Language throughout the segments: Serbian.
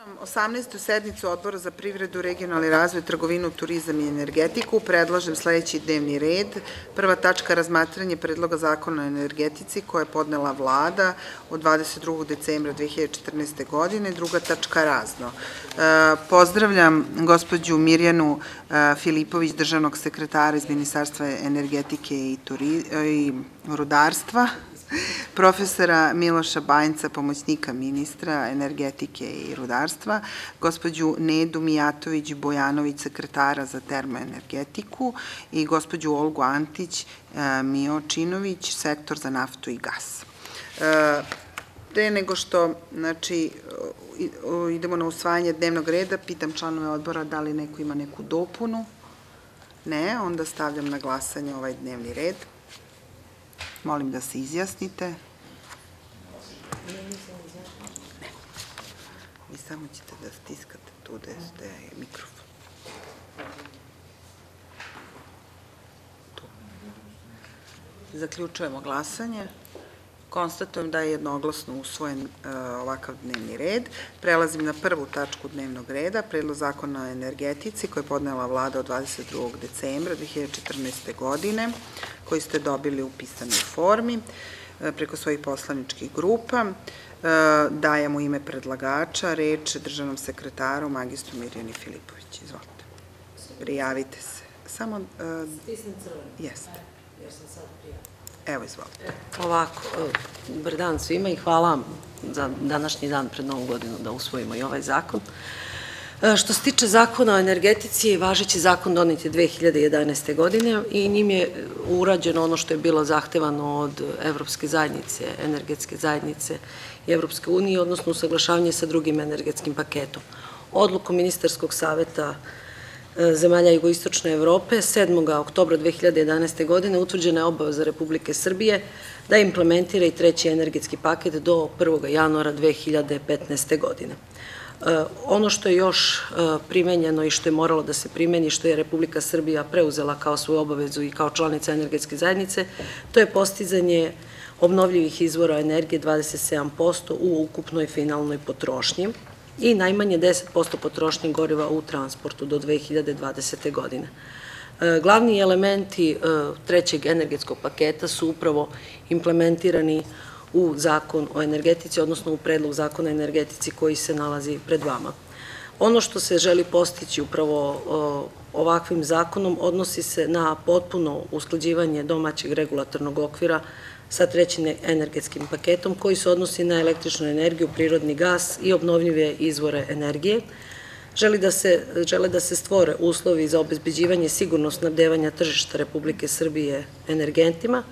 Otvaram 18. sednicu Odbora za privredu, regionalni razvoj, trgovinu, turizam i energetiku. Predlažem sledeći dnevni red. Prva tačka razmatranje predloga zakona o energetici koje je podnela vlada od 22. decembra 2014. godine. Druga tačka razno. E, pozdravljam gospođu Mirjanu e, Filipović, državnog sekretara iz Ministarstva energetike i rudarstva profesora Miloša Banjca, pomoćnika ministra energetike i rudarstva, gospođu Nedu Mijatović Bojanović, sekretara za termoenergetiku i gospođu Olgu Antić e, Miočinović, sektor za naftu i gas. E, pre nego što znači, idemo na usvajanje dnevnog reda, pitam članove odbora da li neko ima neku dopunu. Ne, onda stavljam na glasanje ovaj dnevni red. Molim da se izjasnite. Vi samo ćete da stiskate tu gde je mikrofon. Zaključujemo glasanje. Konstatujem da je jednoglasno usvojen uh, ovakav dnevni red. Prelazim na prvu tačku dnevnog reda, predlog zakona o energetici koji je podnela vlada od 22. decembra 2014. godine, koji ste dobili u pisanoj formi uh, preko svojih poslaničkih grupa. Uh, dajem u ime predlagača reč državnom sekretaru magistru Mirjani Filipović. Izvolite. Prijavite se. Samo... Stisnem crveno. Jeste. Jer sam sad. Evo, izvolite. Ovako, dobar dan svima i hvala za današnji dan pred Novu godinu da usvojimo i ovaj zakon. Što se tiče zakona o energetici, važeći zakon donet je 2011. godine i njim je urađeno ono što je bilo zahtevano od Evropske zajednice, energetske zajednice i Evropske unije, odnosno usaglašavanje sa drugim energetskim paketom. Odlukom Ministarskog saveta zemalja jugoistočne Evrope 7. oktobra 2011. godine utvrđena je obaveza Republike Srbije da implementira i treći energetski paket do 1. januara 2015. godine. Ono što je još primenjeno i što je moralo da se primeni, što je Republika Srbija preuzela kao svoju obavezu i kao članica energetske zajednice, to je postizanje obnovljivih izvora energije 27% u ukupnoj finalnoj potrošnji i najmanje 10% potrošnje goriva u transportu do 2020. godine. E, glavni elementi e, trećeg energetskog paketa su upravo implementirani u zakon o energetici, odnosno u predlog zakona o energetici koji se nalazi pred vama. Ono što se želi postići upravo ovakvim zakonom odnosi se na potpuno usklađivanje domaćeg regulatornog okvira sa trećim energetskim paketom koji se odnosi na električnu energiju, prirodni gas i obnovljive izvore energije. Želi da se, žele da se stvore uslovi za obezbeđivanje sigurno snabdevanja tržišta Republike Srbije energentima,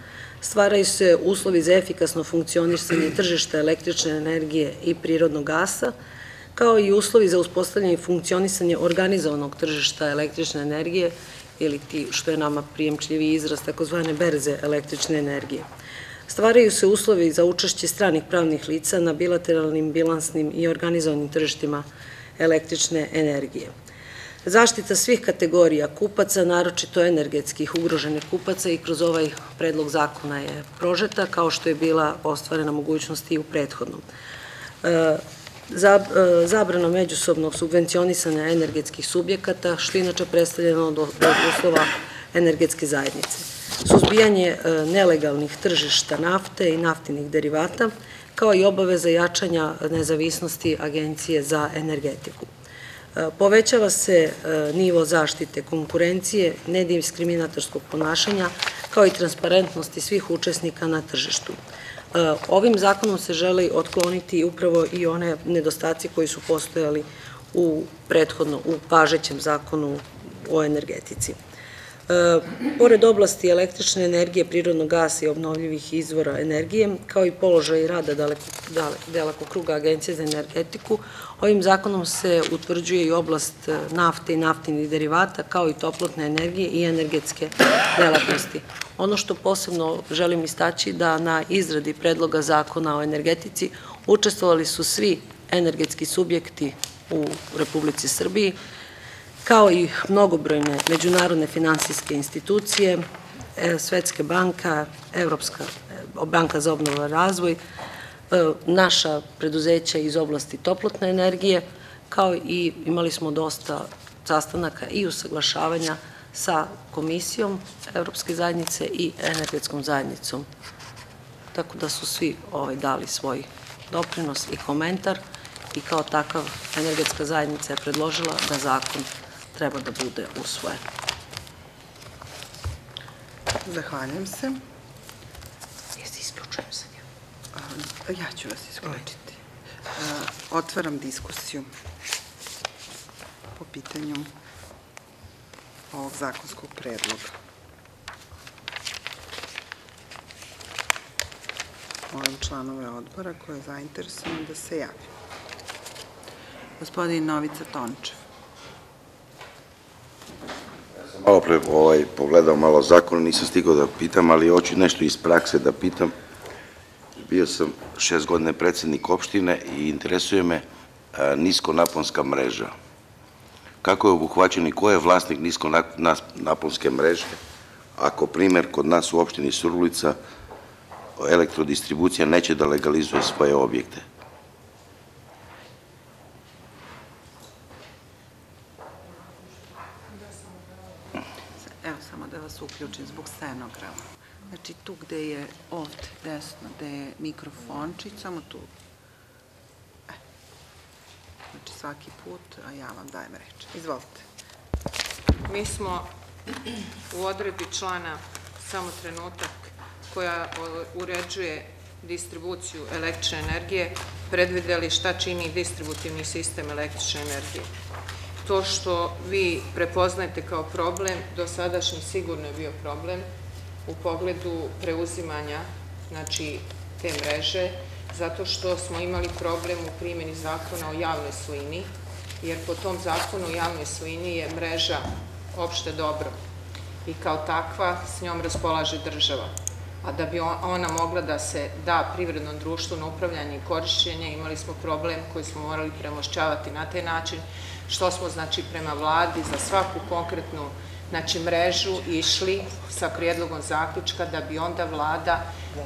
stvaraju se uslovi za efikasno funkcionisanje tržišta električne energije i prirodnog gasa, kao i uslovi za uspostavljanje i funkcionisanje organizovanog tržišta električne energije ili ti, što je nama prijemčljivi izraz, takozvane berze električne energije. Stvaraju se uslovi za učešće stranih pravnih lica na bilateralnim, bilansnim i organizovanim tržištima električne energije. Zaštita svih kategorija kupaca, naročito energetskih ugroženih kupaca i kroz ovaj predlog zakona je prožeta, kao što je bila ostvarena mogućnost i u prethodnom. E, e, zabrana međusobnog subvencionisanja energetskih subjekata, što inače predstavljeno od uslova energetske zajednice suzbijanje e, nelegalnih tržišta nafte i naftinih derivata, kao i obaveza jačanja nezavisnosti Agencije za energetiku. E, povećava se e, nivo zaštite konkurencije, nediskriminatorskog ponašanja, kao i transparentnosti svih učesnika na tržištu. Ovim zakonom se želi otkloniti upravo i one nedostaci koji su postojali u prethodno, u važećem zakonu o energetici. Pored oblasti električne energije, prirodnog gasa i obnovljivih izvora energije, kao i položaj rada delako kruga Agencije za energetiku, ovim zakonom se utvrđuje i oblast e, nafte i naftinih derivata, kao i toplotne energije i energetske delatnosti. Ono što posebno želim istaći da na izradi predloga zakona o energetici učestvovali su svi energetski subjekti u Republici Srbiji, kao i mnogobrojne međunarodne finansijske institucije, e, Svetska banka, Evropska e, banka za obnovu i razvoj, e, naša preduzeća iz oblasti toplotne energije, kao i imali smo dosta sastanaka i usaglašavanja sa Komisijom Evropske zajednice i Energetskom zajednicom. Tako da su svi ovaj, dali svoj doprinos i komentar i kao takav Energetska zajednica je predložila da zakon treba da bude usvojen. Zahvaljujem se. Jesi isključujem se njom? Ja ću vas isključiti. Otvaram diskusiju po pitanju ovog zakonskog predloga. Molim članove odbora koje je zainteresovan da se javi. Gospodin Novica Tončev. Malo pre ovaj, pogledao malo zakon, nisam stigao da pitam, ali hoću nešto iz prakse da pitam. Bio sam šest godine predsednik opštine i interesuje me niskonaponska mreža. Kako je obuhvaćen i ko je vlasnik niskonaponske mreže? Ako primer kod nas u opštini Surlica elektrodistribucija neće da legalizuje svoje objekte. Evo samo vas uključim zbog scenograma. Znači tu gde je ovde desno, gde je mikrofončić, samo tu. E. Znači svaki put, a ja vam dajem reč. Izvolite. Mi smo u odredbi člana, samo trenutak, koja uređuje distribuciju električne energije, predvideli šta čini distributivni sistem električne energije. To što vi prepoznajete kao problem, do sadašnji sigurno je bio problem u pogledu preuzimanja, znači, te mreže, zato što smo imali problem u primjeni zakona o javnoj svojini, jer po tom zakonu o javnoj svojini je mreža opšte dobro i kao takva s njom raspolaže država. A da bi ona mogla da se da privrednom društvu na upravljanje i korišćenje, imali smo problem koji smo morali premošćavati na taj način, što smo znači prema vladi za svaku konkretnu znači mrežu išli sa prijedlogom zaključka da bi onda vlada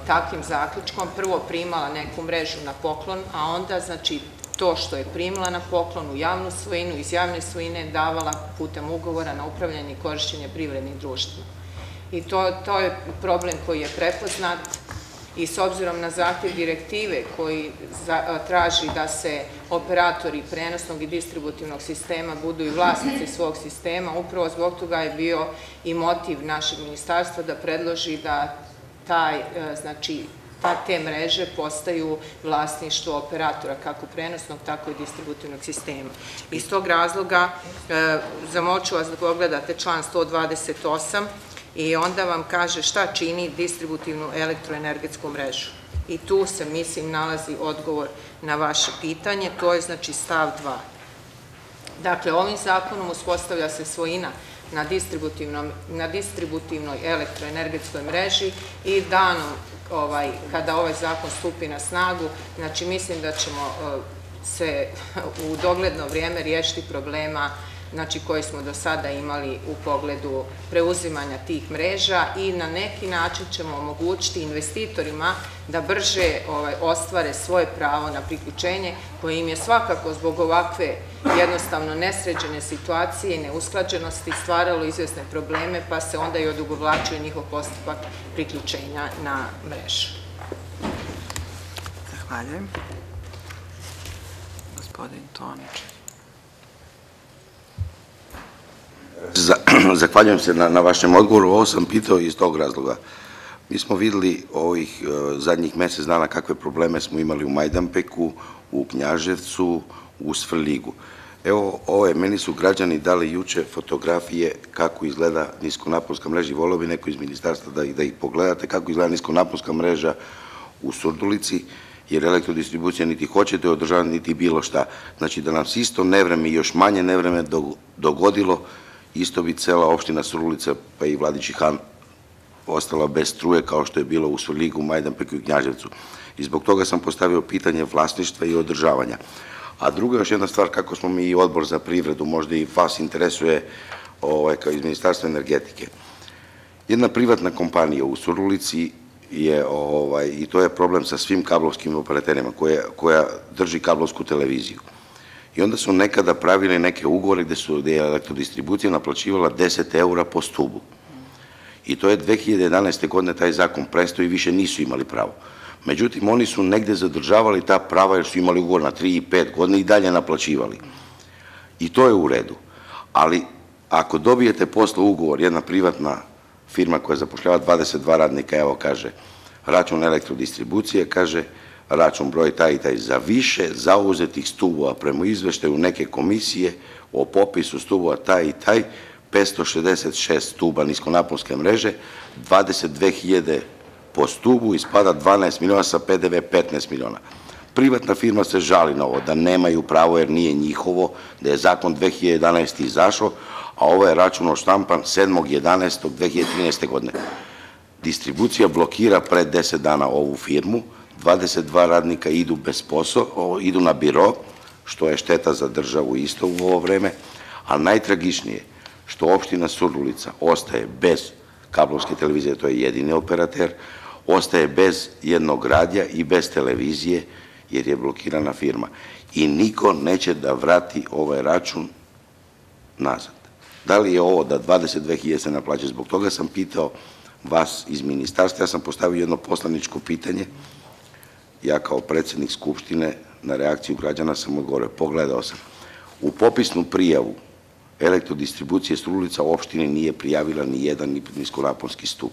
takvim zaključkom prvo primala neku mrežu na poklon, a onda znači to što je primila na poklon u javnu svojinu, iz javne svojine davala putem ugovora na upravljanje i korišćenje privrednih društva. I to, to je problem koji je prepoznat i s obzirom na zahtjev direktive koji traži da se operatori prenosnog i distributivnog sistema budu i vlasnici svog sistema, upravo zbog toga je bio i motiv našeg ministarstva da predloži da taj, znači, pa te mreže postaju vlasništvo operatora, kako prenosnog, tako i distributivnog sistema. Iz tog razloga e, zamoću vas da pogledate član 128 i onda vam kaže šta čini distributivnu elektroenergetsku mrežu. I tu se, mislim, nalazi odgovor na vaše pitanje, to je znači stav 2. Dakle, ovim zakonom uspostavlja se svojina na, na distributivnoj elektroenergetskoj mreži i danom ovaj, kada ovaj zakon stupi na snagu, znači mislim da ćemo eh, se u dogledno vrijeme riješiti problema znači koji smo do sada imali u pogledu preuzimanja tih mreža i na neki način ćemo omogućiti investitorima da brže ovaj, ostvare svoje pravo na priključenje koje im je svakako zbog ovakve jednostavno nesređene situacije i neusklađenosti stvaralo izvjesne probleme pa se onda i odugovlačuje njihov postupak priključenja na mrežu. Zahvaljujem. Gospodin Tonić. Zahvaljujem se na, na vašem odgovoru. Ovo sam pitao iz tog razloga. Mi smo videli ovih uh, zadnjih mesec dana kakve probleme smo imali u Majdanpeku, u Knjaževcu, u Svrligu. Evo, ovo je, meni su građani dali juče fotografije kako izgleda niskonaponska mreža i volio bi neko iz ministarstva da, da ih pogledate, kako izgleda niskonaponska mreža u Surdulici, jer elektrodistribucija niti hoće da je održava, niti bilo šta. Znači da nam se isto nevreme i još manje nevreme dogodilo, isto bi cela opština Surdulica pa i Vladići Han ostala bez struje kao što je bilo u Svrligu, Majdanpeku i Knjaževcu. I zbog toga sam postavio pitanje vlasništva i održavanja. A druga još jedna stvar, kako smo mi i odbor za privredu, možda i vas interesuje ovaj, kao iz Ministarstva energetike. Jedna privatna kompanija u Surdulici je, ovaj, i to je problem sa svim kablovskim operaterima, koja drži kablovsku televiziju. I onda su nekada pravili neke ugovore gde su, je elektrodistribucija naplaćivala 10 eura po stubu. I to je 2011. godine taj zakon prestao i više nisu imali pravo. Međutim, oni su negde zadržavali ta prava jer su imali ugovor na 3 i 5 godina i dalje naplaćivali. I to je u redu. Ali, ako dobijete posle ugovor, jedna privatna firma koja zapošljava 22 radnika, evo kaže, račun elektrodistribucije, kaže, račun broj taj i taj, za više zauzetih stubova prema izveštaju neke komisije o popisu stubova taj i taj, 566 stuba niskonaponske mreže, 22.000 po stubu, ispada 12 miliona sa PDV 15 miliona. Privatna firma se žali na ovo, da nemaju pravo jer nije njihovo, da je zakon 2011. izašao, a ovo je račun oštampan 7.11.2013. godine. Distribucija blokira pre 10 dana ovu firmu, 22 radnika idu bez posao, idu na biro, što je šteta za državu isto u ovo vreme, a najtragičnije što opština Surdulica ostaje bez kablovske televizije, to je jedini operater, ostaje bez jednog radija i bez televizije, jer je blokirana firma. I niko neće da vrati ovaj račun nazad. Da li je ovo da 22.000 se naplaća? Zbog toga sam pitao vas iz ministarstva, ja sam postavio jedno poslaničko pitanje, ja kao predsednik Skupštine na reakciju građana sam odgovorio, pogledao sam. U popisnu prijavu elektrodistribucije Strulica u opštini nije prijavila ni jedan niskonaponski stup.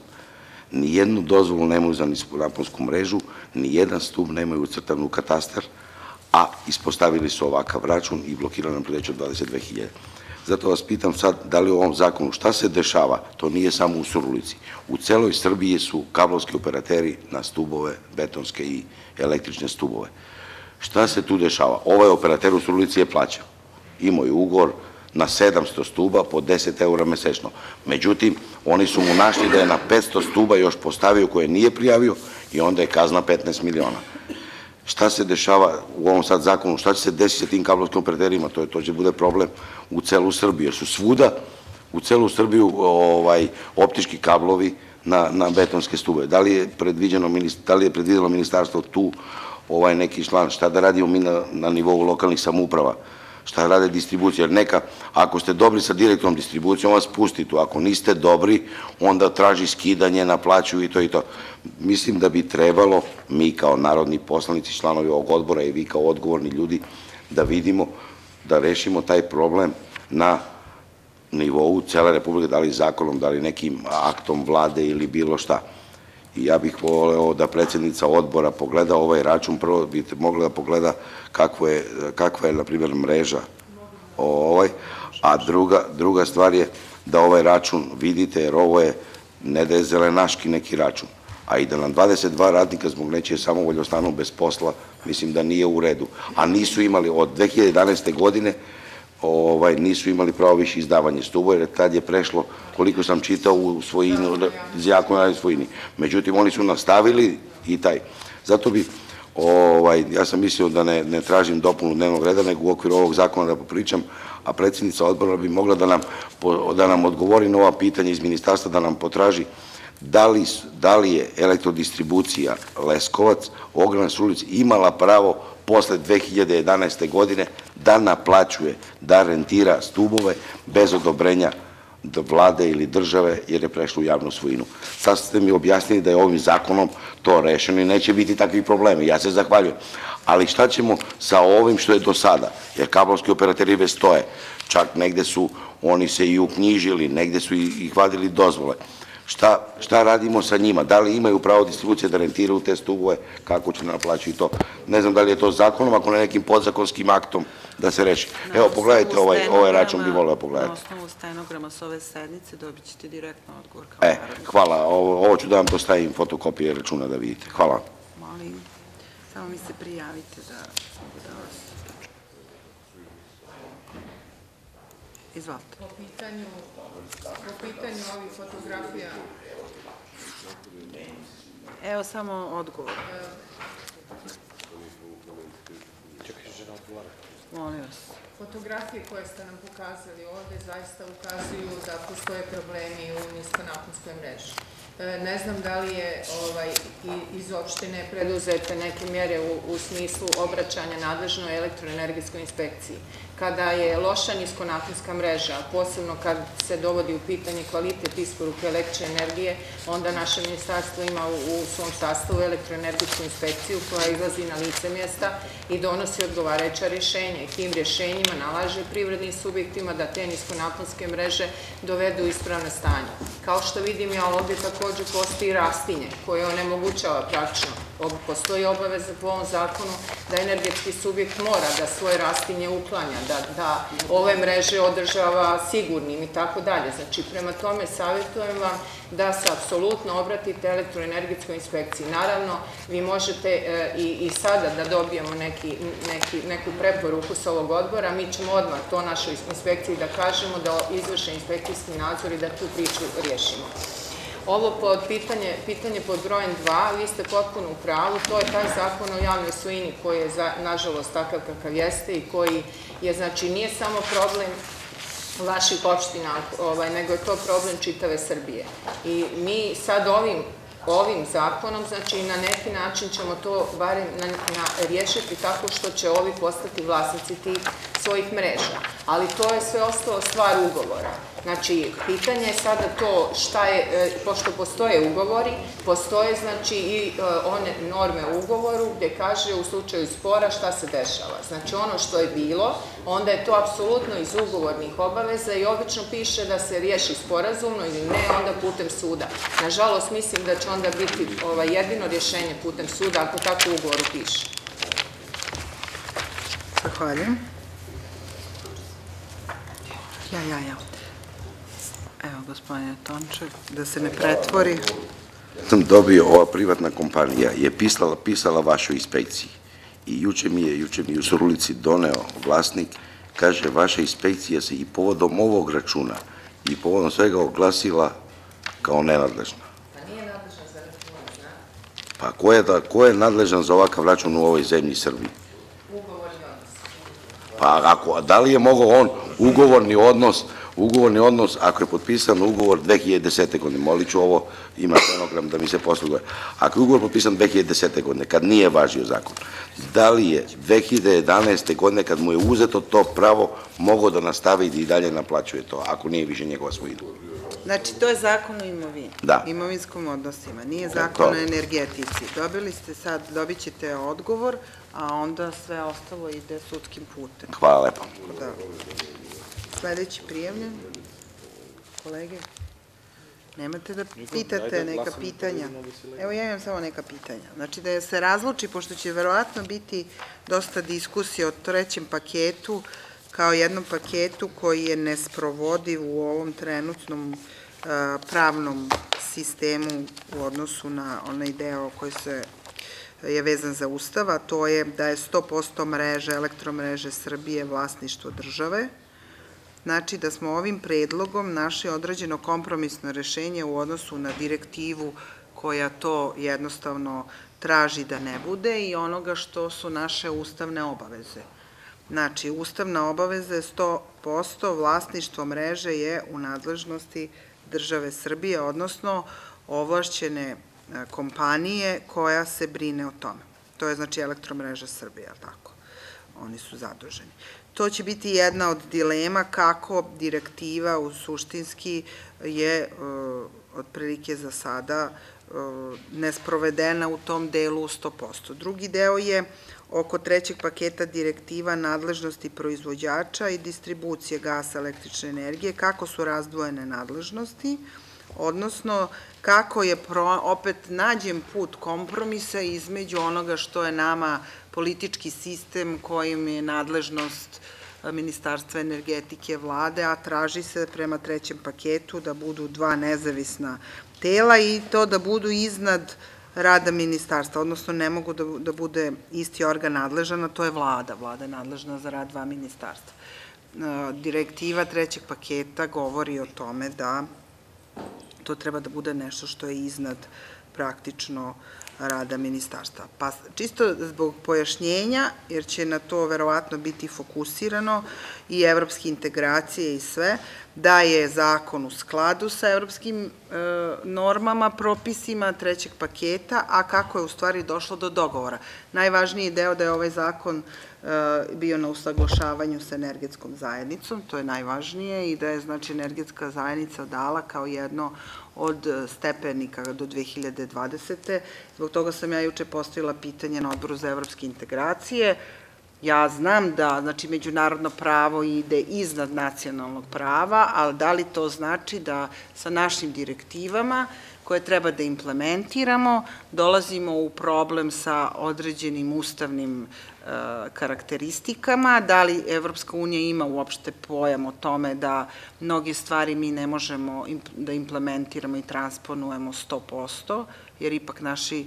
Ni jednu dozvolu nemaju za niskonaponsku mrežu, ni jedan stup nemaju ucrtan u katastar, a ispostavili su ovakav račun i blokirali nam predeću 22.000. Zato vas pitam sad, da li u ovom zakonu, šta se dešava, to nije samo u Surulici. U celoj Srbiji su kablovski operateri na stubove, betonske i električne stubove. Šta se tu dešava? Ovaj operater u Surulici je plaćao. Imao je ugovor na 700 stuba po 10 eura mesečno. Međutim, oni su mu našli da je na 500 stuba još postavio koje nije prijavio i onda je kazna 15 miliona šta se dešava u ovom sad zakonu, šta će se desiti sa tim kablovskim operaterima, to, je, to će bude problem u celu Srbiju, jer su svuda u celu Srbiju ovaj, optički kablovi na, na betonske stube. Da li je predviđeno, da li je predvidjelo ministarstvo tu ovaj neki član, šta da radimo mi na, na nivou lokalnih samouprava, šta rade distribucija, jer neka, ako ste dobri sa direktnom distribucijom, vas pusti tu, ako niste dobri, onda traži skidanje, naplaćuju i to i to. Mislim da bi trebalo, mi kao narodni poslanici, članovi ovog odbora i vi kao odgovorni ljudi, da vidimo, da rešimo taj problem na nivou cele Republike, da li zakonom, da li nekim aktom vlade ili bilo šta. I ja bih voleo da predsednica odbora pogleda ovaj račun, prvo bi mogla da pogleda kakva je, kakva je na primjer, mreža ovaj, a druga, druga stvar je da ovaj račun vidite, jer ovo je, ne da je zelenaški neki račun, a i da nam 22 radnika zbog neće samovoljno ostanu bez posla, mislim da nije u redu. A nisu imali, od 2011. godine, ovaj, nisu imali pravo više izdavanje stubo, jer tad je prešlo, koliko sam čitao u svojini, zakon o svojini. Međutim, oni su nastavili i taj. Zato bi, ovaj, ja sam mislio da ne, ne tražim dopunu dnevnog reda, nego u okviru ovog zakona da popričam, a predsjednica odbora bi mogla da nam, da odgovori na ova pitanja iz ministarstva, da nam potraži da li, da li je elektrodistribucija Leskovac, Ogranak Sulic imala pravo posle 2011. godine da naplaćuje, da rentira stubove bez odobrenja vlade ili države jer je prešlo u javnu svojinu. Sad ste mi objasnili da je ovim zakonom to rešeno i neće biti takvih problema. Ja se zahvaljujem. Ali šta ćemo sa ovim što je do sada? Jer kablovski operateri već stoje. Čak negde su oni se i uknjižili, negde su i vadili dozvole. Šta, šta radimo sa njima? Da li imaju pravo distribucije da rentiraju te stubove? Kako će naplaćati to? Ne znam da li je to zakonom, ako ne nekim podzakonskim aktom da se reši. Evo, pogledajte ovaj, ovaj račun bi volio da pogledati. Na osnovu stenograma s ove sednice dobit ćete direktno odgovor. Kao E, hvala. Ovo, ovo ću da vam dostavim fotokopije računa da vidite. Hvala. Molim, samo mi se prijavite da, da vas... Izvolite. Po pitanju, po pitanju ovih fotografija, Evo samo odgovor. Molim vas. Fotografije koje ste nam pokazali ovde zaista ukazuju da postoje problemi u niskonaponskoj mreži. E, Ne znam da li je ovaj, iz opštine preduzete neke mjere u, u smislu obraćanja nadležnoj elektroenergetskoj inspekciji. Kada je loša niskonaponska mreža, posebno kad se dovodi u pitanje kvalitet isporuke električne energije, onda naše ministarstvo ima u, svom sastavu elektroenergetsku inspekciju koja izlazi na lice mjesta i donosi odgovarajuća rješenja i tim rješenjima nalaže privrednim subjektima da te niskonaponske mreže dovedu u ispravno stanje. Kao što vidim ja ovdje također postoji rastinje koje onemogućava praktično. Postoji obaveza po ovom zakonu da energetski subjekt mora da svoje rastinje uklanja, da, da ove mreže održava sigurnim i tako dalje. Znači, prema tome savjetujem vam da se apsolutno obratite elektroenergetskoj inspekciji. Naravno, vi možete e, i, i sada da dobijemo neki, neki, neku preporuku s ovog odbora, mi ćemo odmah to našoj inspekciji da kažemo da izvrše inspekcijski nadzor i da tu priču riješimo. Ovo pod pitanje, pitanje pod brojem 2, vi ste potpuno u pravu, to je taj zakon o javnoj svojini koji je, nažalost, takav kakav jeste i koji je, znači, nije samo problem vaših opština, ovaj, nego je to problem čitave Srbije. I mi sad ovim ovim zakonom, znači na neki način ćemo to barem na, na, riješiti tako što će ovi postati vlasnici tih svojih mreža. Ali to je sve ostalo stvar ugovora. Znači, pitanje je sada to šta je, e, pošto postoje ugovori, postoje znači i e, one norme u ugovoru gdje kaže u slučaju spora šta se dešava. Znači, ono što je bilo, onda je to apsolutno iz ugovornih obaveza i obično piše da se riješi sporazumno ili ne, onda putem suda. Nažalost, mislim da će onda biti ovaj, jedino rješenje putem suda ako tako u ugovoru piše. Zahvaljujem. Ja, ja, ja. Evo, gospodine Tončev, da se ne pretvori. sam dobio, ova privatna kompanija je pisala, pisala vašoj inspekciji i juče mi je, juče mi je u Surulici doneo vlasnik, kaže, vaša inspekcija se i povodom ovog računa i povodom svega oglasila kao nenadležna. Pa nije nadležan za račune, znate? Pa ko je, da, ko je nadležan za ovakav račun u ovoj zemlji Srbiji? Ugovorni odnos. Pa ako, a da li je mogao on ugovorni odnos, ugovorni odnos, ako je potpisan ugovor 2010. godine, molit ću ovo, ima stenogram da mi se posluguje, ako je ugovor potpisan 2010. godine, kad nije važio zakon, da li je 2011. godine, kad mu je uzeto to pravo, mogao da nastavi i dalje naplaćuje to, ako nije više njegova svojina? Znači, to je zakon o imovini. Da. Imovinskom odnosima, nije zakon o energetici. Dobili ste sad, dobit ćete odgovor, a onda sve ostalo ide sudskim putem. Hvala lepo. Da. Sledeći prijavljen. Kolege, nemate da pitate neka pitanja? Evo ja imam samo neka pitanja. Znači da se razluči, pošto će verovatno biti dosta diskusije o trećem paketu, kao jednom paketu koji je nesprovodiv u ovom trenutnom a, pravnom sistemu u odnosu na onaj deo koji se je vezan za Ustav, a to je da je 100% mreže, elektromreže Srbije vlasništvo države. Znači da smo ovim predlogom našli određeno kompromisno rešenje u odnosu na direktivu koja to jednostavno traži da ne bude i onoga što su naše ustavne obaveze. Znači, ustavna obaveza je 100% vlasništvo mreže je u nadležnosti države Srbije, odnosno ovlašćene e, kompanije koja se brine o tome. To je znači elektromreža Srbije, ali tako? Oni su zaduženi. To će biti jedna od dilema kako direktiva u suštinski je e, otprilike za sada e, nesprovedena u tom delu u 100%. Drugi deo je oko trećeg paketa direktiva nadležnosti proizvođača i distribucije gasa električne energije, kako su razdvojene nadležnosti, odnosno kako je opet nađen put kompromisa između onoga što je nama politički sistem kojim je nadležnost e, Ministarstva energetike vlade, a traži se prema trećem paketu da budu dva nezavisna tela i to da budu iznad rada ministarstva, odnosno ne mogu da, da bude isti organ nadležan, a to je vlada. Vlada je nadležna za rad dva ministarstva. E, Direktiva trećeg paketa govori o tome da to treba da bude nešto što je iznad praktično rada ministarstva. Pa čisto zbog pojašnjenja, jer će na to verovatno biti fokusirano i evropske integracije i sve, da je zakon u skladu sa evropskim e, normama, propisima trećeg paketa, a kako je u stvari došlo do dogovora. Najvažniji deo da je ovaj zakon e, bio na usaglašavanju sa energetskom zajednicom, to je najvažnije, i da je znači energetska zajednica dala kao jedno od stepenika do 2020. Zbog toga sam ja juče postavila pitanje na odboru za evropske integracije. Ja znam da znači, međunarodno pravo ide iznad nacionalnog prava, ali da li to znači da sa našim direktivama koje treba da implementiramo, dolazimo u problem sa određenim ustavnim e, karakteristikama, da li Evropska unija ima uopšte pojam o tome da mnoge stvari mi ne možemo da implementiramo i transponujemo 100%, jer ipak naši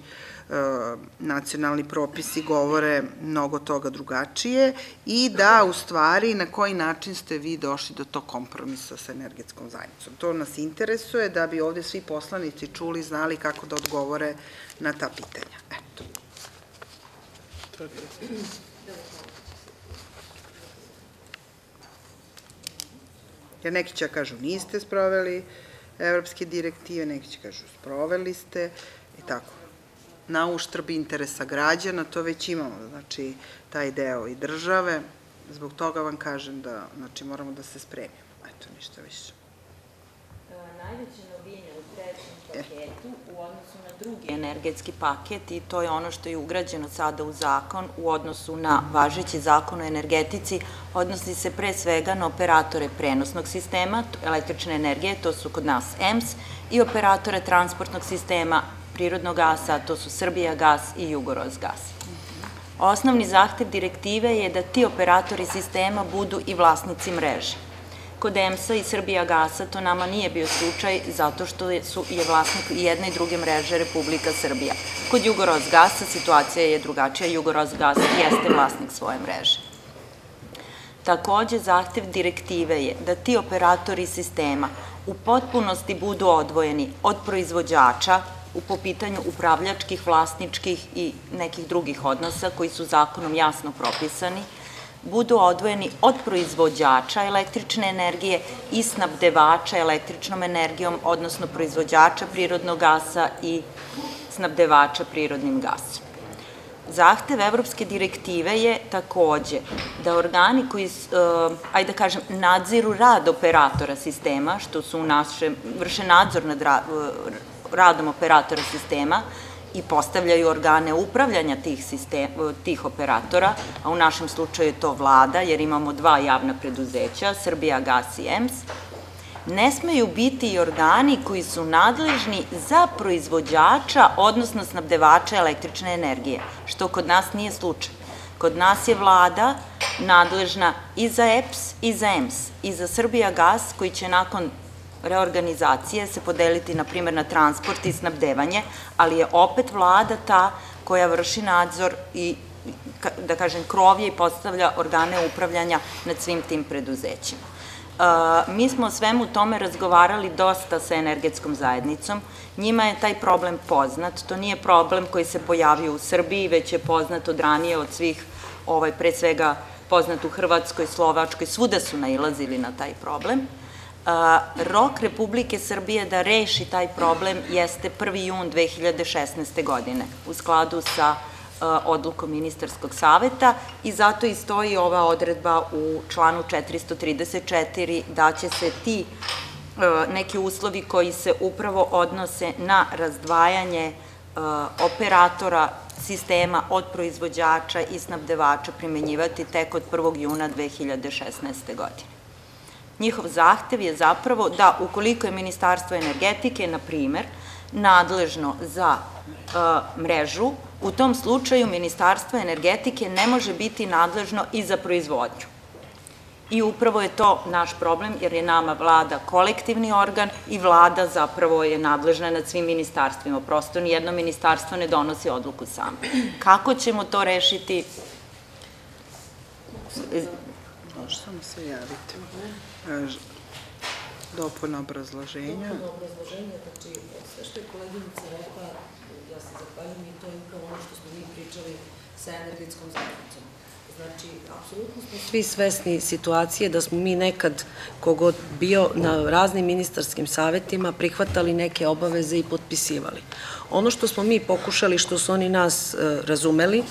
nacionalni propisi govore mnogo toga drugačije i da u stvari na koji način ste vi došli do tog kompromisa sa energetskom zajednicom. To nas interesuje da bi ovde svi poslanici čuli, znali kako da odgovore na ta pitanja. Eto. Jer neki će kažu niste sproveli evropske direktive, neki će kažu sproveli ste i tako na uštrb interesa građana, to već imamo, znači, taj deo i države, zbog toga vam kažem da, znači, moramo da se spremimo, eto, ništa više. E, najveće novine u trećem paketu u odnosu na drugi energetski paket i to je ono što je ugrađeno sada u zakon u odnosu na važeći zakon o energetici, odnosi se pre svega na operatore prenosnog sistema električne energije, to su kod nas EMS, i operatore transportnog sistema prirodnog gasa, to su Srbija gas i Jugoroz gas. Osnovni zahtev direktive je da ti operatori sistema budu i vlasnici mreže. Kod EMSA i Srbija gasa to nama nije bio slučaj zato što su, je vlasnik jedne i druge mreže Republika Srbija. Kod Jugoroz gasa situacija je drugačija, Jugoroz gas jeste vlasnik svoje mreže. Takođe, zahtev direktive je da ti operatori sistema u potpunosti budu odvojeni od proizvođača, po pitanju upravljačkih, vlasničkih i nekih drugih odnosa koji su zakonom jasno propisani, budu odvojeni od proizvođača električne energije i snabdevača električnom energijom, odnosno proizvođača prirodnog gasa i snabdevača prirodnim gasom. Zahtev Evropske direktive je takođe da organi koji, uh, ajde da kažem, nadziru rad operatora sistema, što su u našem, vrše nadzor nad radom operatora sistema i postavljaju organe upravljanja tih, sistem, tih operatora, a u našem slučaju je to vlada, jer imamo dva javna preduzeća, Srbija Gas i EMS, ne smeju biti i organi koji su nadležni za proizvođača, odnosno snabdevača električne energije, što kod nas nije slučaj. Kod nas je vlada nadležna i za EPS i za EMS i za Srbija gas koji će nakon reorganizacije se podeliti, na primjer, na transport i snabdevanje, ali je opet vlada ta koja vrši nadzor i da kažem, krovje i postavlja organe upravljanja nad svim tim preduzećima. Uh, mi smo o svemu tome razgovarali dosta sa energetskom zajednicom. Njima je taj problem poznat. To nije problem koji se pojavio u Srbiji, već je poznat od ranije od svih, ovaj, pre svega poznat u Hrvatskoj, Slovačkoj, svuda su nailazili na taj problem rok Republike Srbije da reši taj problem jeste 1. jun 2016. godine u skladu sa odlukom ministarskog saveta i zato i stoji ova odredba u članu 434 da će se ti neki uslovi koji se upravo odnose na razdvajanje operatora sistema od proizvođača i snabdevača primenjivati tek od 1. juna 2016. godine. Njihov zahtev je zapravo da ukoliko je Ministarstvo energetike, na primer, nadležno za e, mrežu, u tom slučaju Ministarstvo energetike ne može biti nadležno i za proizvodnju. I upravo je to naš problem, jer je nama vlada kolektivni organ i vlada zapravo je nadležna nad svim ministarstvima. Prosto nijedno ministarstvo ne donosi odluku samo. Kako ćemo to rešiti? Može samo se javiti. Dopuna obrazloženja. Dopuna obrazloženja, znači, sve što je koleginica rekla, ja se zahvaljujem i to je upravo ono što smo mi pričali sa energetskom zajednicom. Znači, apsolutno smo svi svesni situacije da smo mi nekad, kogod bio na raznim ministarskim savetima, prihvatali neke obaveze i potpisivali. Ono što smo mi pokušali, što su oni nas e, razumeli,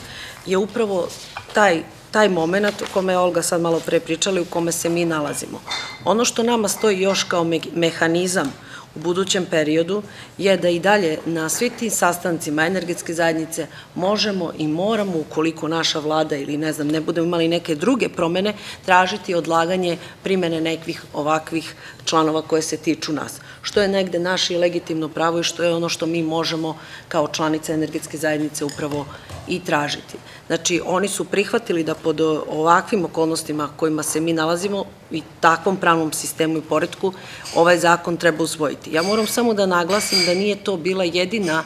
je upravo taj taj moment o kome je Olga sad malo pre pričala i u kome se mi nalazimo. Ono što nama stoji još kao me mehanizam u budućem periodu je da i dalje na svi tim sastancima energetske zajednice možemo i moramo, ukoliko naša vlada ili ne znam, ne budemo imali neke druge promene, tražiti odlaganje primene nekih ovakvih članova koje se tiču nas. Što je negde naše legitimno pravo i što je ono što mi možemo kao članica energetske zajednice upravo i tražiti. Znači, oni su prihvatili da pod ovakvim okolnostima kojima se mi nalazimo i takvom pravnom sistemu i poredku ovaj zakon treba usvojiti. Ja moram samo da naglasim da nije to bila jedina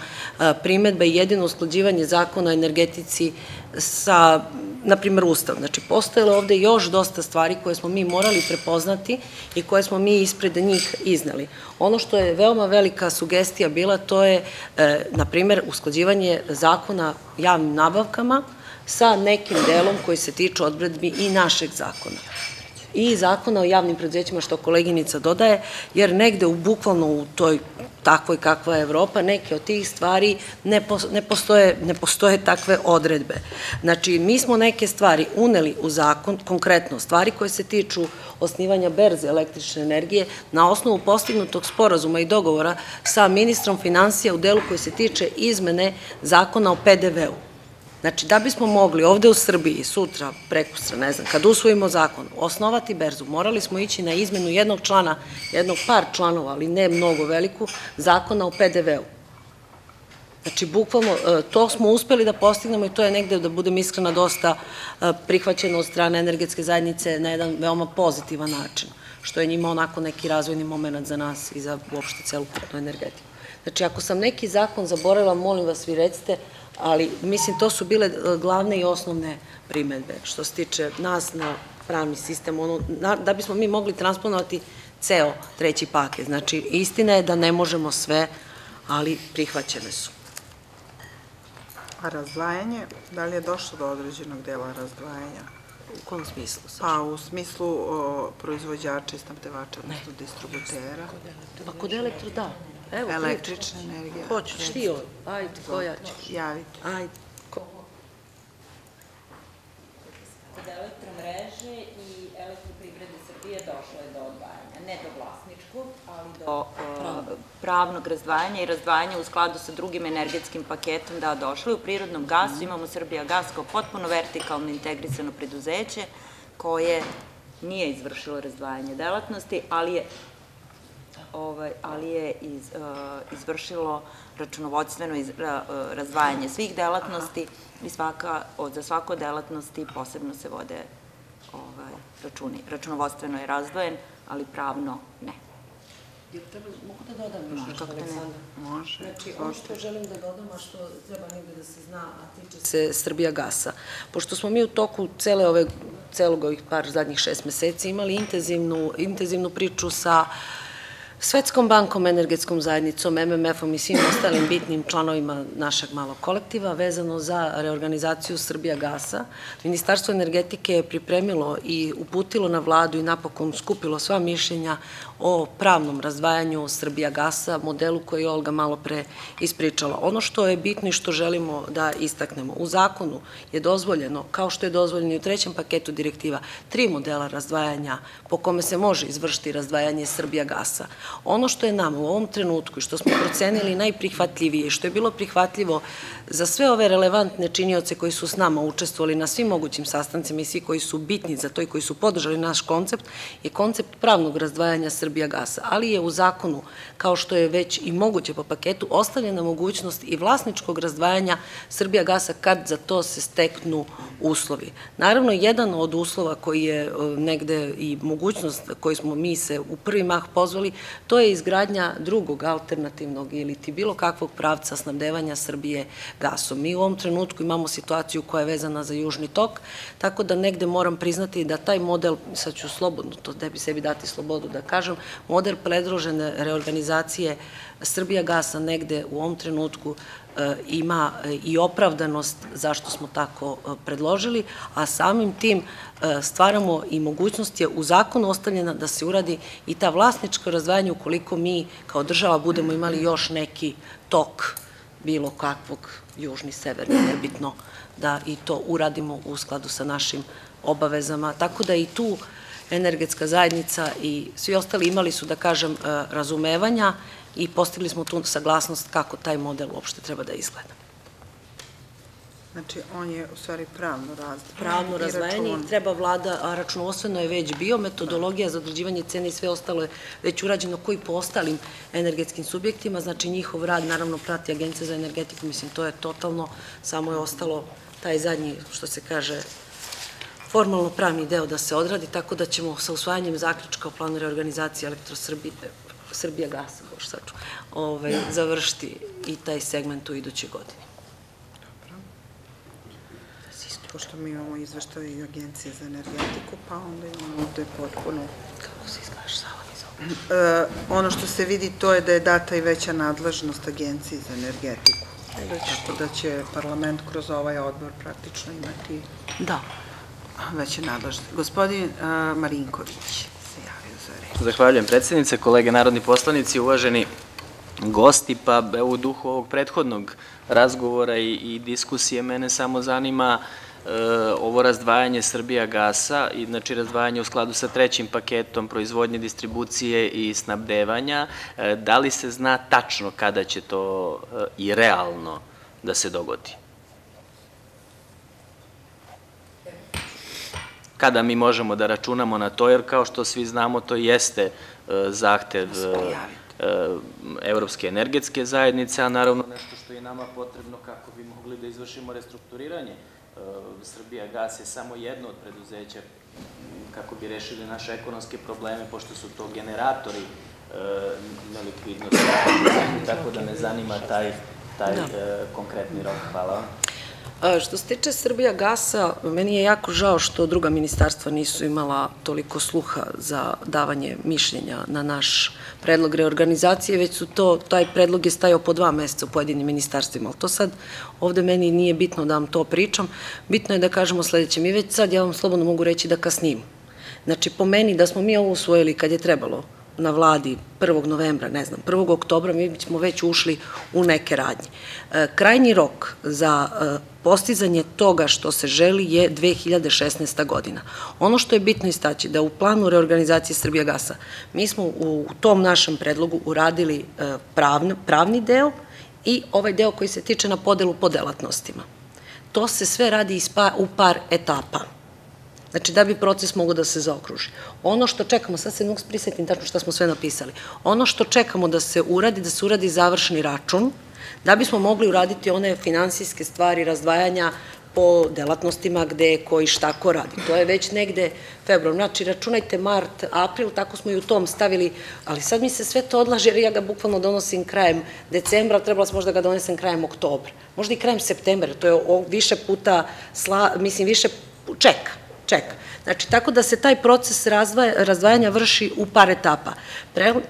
primetba i jedino usklađivanje zakona o energetici sa, na primjer, Ustav. Znači, postojalo ovde još dosta stvari koje smo mi morali prepoznati i koje smo mi ispred njih izneli. Ono što je veoma velika sugestija bila, to je, e, na primjer, usklađivanje zakona javnim nabavkama sa nekim delom koji se tiču odredbi i našeg zakona i zakona o javnim preduzećima, što koleginica dodaje, jer negde u bukvalno u toj takvoj kakva je Evropa, neke od tih stvari ne, ne, postoje, ne postoje takve odredbe. Znači, mi smo neke stvari uneli u zakon, konkretno stvari koje se tiču osnivanja berze električne energije na osnovu postignutog sporazuma i dogovora sa ministrom financija u delu koji se tiče izmene zakona o PDV-u. Znači, da bismo mogli ovde u Srbiji sutra, prekustra, ne znam, kad usvojimo zakon, osnovati berzu, morali smo ići na izmenu jednog člana, jednog par članova, ali ne mnogo veliku, zakona o PDV-u. Znači, bukvalno, e, to smo uspeli da postignemo i to je negde, da budem iskrena, dosta e, prihvaćeno od strane energetske zajednice na jedan veoma pozitivan način, što je njima onako neki razvojni moment za nas i za uopšte celokupnu energetiku. Znači, ako sam neki zakon zaboravila, molim vas, vi recite, ali mislim to su bile e, glavne i osnovne primetbe što se tiče nas na pravni sistem, ono, na, da bismo mi mogli transponovati ceo treći paket. Znači, istina je da ne možemo sve, ali prihvaćene su. A razdvajanje, da li je došlo do određenog dela razdvajanja? U kom smislu? Pa u smislu o, proizvođača i snabdevača, odnosno distributera. Pa kod elektro, da. Evo, Električna energija. Hoćeš ti ovo? Ajde, koja ćeš? Javite. Ajde. Ko? Kod elektromreže i elektroprivrede Srbije došlo je do odvajanja, ne do vlasničkog, ali do pravnog razdvajanja i razdvajanja u skladu sa drugim energetskim paketom, da, došlo je. U prirodnom gasu imamo Srbija gas kao potpuno vertikalno integrisano preduzeće koje nije izvršilo razdvajanje delatnosti, ali je ovaj, ali je iz, uh, izvršilo računovodstveno iz, ra, uh, razdvajanje svih delatnosti i svaka, od, za svako delatnosti posebno se vode ovaj, računi. Računovodstveno je razdvojen, ali pravno ne. Jel treba, mogu da dodam još nešto, Aleksandra? Može. Znači, ono što želim da dodam, a što treba negde da se zna, a tiče se Srbija gasa. Pošto smo mi u toku cele ove, celog ovih par zadnjih šest meseci imali intenzivnu, intenzivnu priču sa uh, Svetskom bankom, energetskom zajednicom, MMF-om i svim ostalim bitnim članovima našeg malog kolektiva vezano za reorganizaciju Srbija gasa. Ministarstvo energetike je pripremilo i uputilo na vladu i napokon skupilo sva mišljenja o pravnom razdvajanju Srbija gasa, modelu koji je Olga malo pre ispričala. Ono što je bitno i što želimo da istaknemo, u zakonu je dozvoljeno, kao što je dozvoljeno i u trećem paketu direktiva, tri modela razdvajanja po kome se može izvršiti razdvajanje Srbija gasa. Ono što je nam u ovom trenutku i što smo procenili najprihvatljivije što je bilo prihvatljivo za sve ove relevantne činioce koji su s nama učestvovali na svim mogućim sastancima i svi koji su bitni za to i koji su podržali naš koncept, je koncept pravnog razdvajanja Srbija gasa, ali je u zakonu, kao što je već i moguće po paketu, ostavljena mogućnost i vlasničkog razdvajanja Srbija gasa kad za to se steknu uslovi. Naravno, jedan od uslova koji je e, negde i mogućnost koji smo mi se u prvi mah pozvali, to je izgradnja drugog alternativnog ili ti bilo kakvog pravca snabdevanja Srbije gasom. Mi u ovom trenutku imamo situaciju koja je vezana za južni tok, tako da negde moram priznati da taj model, sad ću slobodno, to ne bi sebi dati slobodu da kažem, model predložene reorganizacije Srbija gasa negde u ovom trenutku e, ima e, i opravdanost zašto smo tako e, predložili, a samim tim stvaramo i mogućnost je u zakonu ostavljena da se uradi i ta vlasnička razdvajanja ukoliko mi kao država budemo imali još neki tok bilo kakvog južni, severni, nebitno, da i to uradimo u skladu sa našim obavezama. Tako da i tu energetska zajednica i svi ostali imali su, da kažem, razumevanja i postigli smo tu saglasnost kako taj model uopšte treba da izgleda. Znači, on je u stvari pravno razdvojen. Pravno razdvajanje i treba vlada, a računovodstveno je već bio, metodologija za određivanje cene i sve ostalo je već urađeno koji po ostalim energetskim subjektima, znači njihov rad naravno prati Agencija za energetiku, mislim to je totalno, samo je ostalo taj zadnji, što se kaže, formalno pravni deo da se odradi, tako da ćemo sa usvajanjem zaključka o planu reorganizacije elektrosrbije Srbija gasa, bož saču, ovaj, završiti i taj segment u idućoj godini. Pošto mi imamo izveštaj i Agencije za energetiku, pa onda imamo ovde potpuno... Kako se izgledaš sa E, ono što se vidi to je da je data i veća nadležnost Agenciji za energetiku. Tako da će parlament kroz ovaj odbor praktično imati Da. veće nadležnosti. Gospodin uh, Marinković. Zahvaljujem predsednice, kolege narodni poslanici, uvaženi gosti, pa u duhu ovog prethodnog razgovora i, i diskusije mene samo zanima e, ovo razdvajanje Srbija gasa, i, znači razdvajanje u skladu sa trećim paketom proizvodnje, distribucije i snabdevanja, e, da li se zna tačno kada će to e, i realno da se dogodi? kada mi možemo da računamo na to, jer kao što svi znamo, to jeste e, zahtev e, e, Evropske energetske zajednice, a naravno nešto što je nama potrebno kako bi mogli da izvršimo restrukturiranje. Srbija gas je samo jedno od preduzeća kako bi rešili naše ekonomske probleme, pošto su to generatori nelikvidnosti, tako da me zanima taj, taj da. konkretni rok. Hvala vam. Što se tiče Srbija gasa, meni je jako žao što druga ministarstva nisu imala toliko sluha za davanje mišljenja na naš predlog reorganizacije, već su to, taj predlog je stajao po dva meseca u pojedinim ministarstvima, ali to sad ovde meni nije bitno da vam to pričam, bitno je da kažemo sledeće, mi već sad, ja vam slobodno mogu reći da kasnimo. Znači, po meni da smo mi ovo usvojili kad je trebalo, na vladi 1. novembra, ne znam, 1. oktobra mi smo već ušli u neke radnje. E, krajnji rok za e, postizanje toga što se želi je 2016. godina. Ono što je bitno istaći da u planu reorganizacije Srbija gasa mi smo u tom našem predlogu uradili e, pravni deo i ovaj deo koji se tiče na podelu po delatnostima. To se sve radi u par etapa. Znači, da bi proces mogo da se zaokruži. Ono što čekamo, sad se mogu prisetim tačno šta smo sve napisali, ono što čekamo da se uradi, da se uradi završni račun, da bismo mogli uraditi one finansijske stvari razdvajanja po delatnostima gde koji šta ko radi. To je već negde februar. Znači, računajte mart, april, tako smo i u tom stavili, ali sad mi se sve to odlaže jer ja ga bukvalno donosim krajem decembra, trebalo sam možda ga donesem krajem oktobra. Možda i krajem septembra, to je više puta, mislim, više čeka čeka. Znači, tako da se taj proces razdvajanja vrši u par etapa.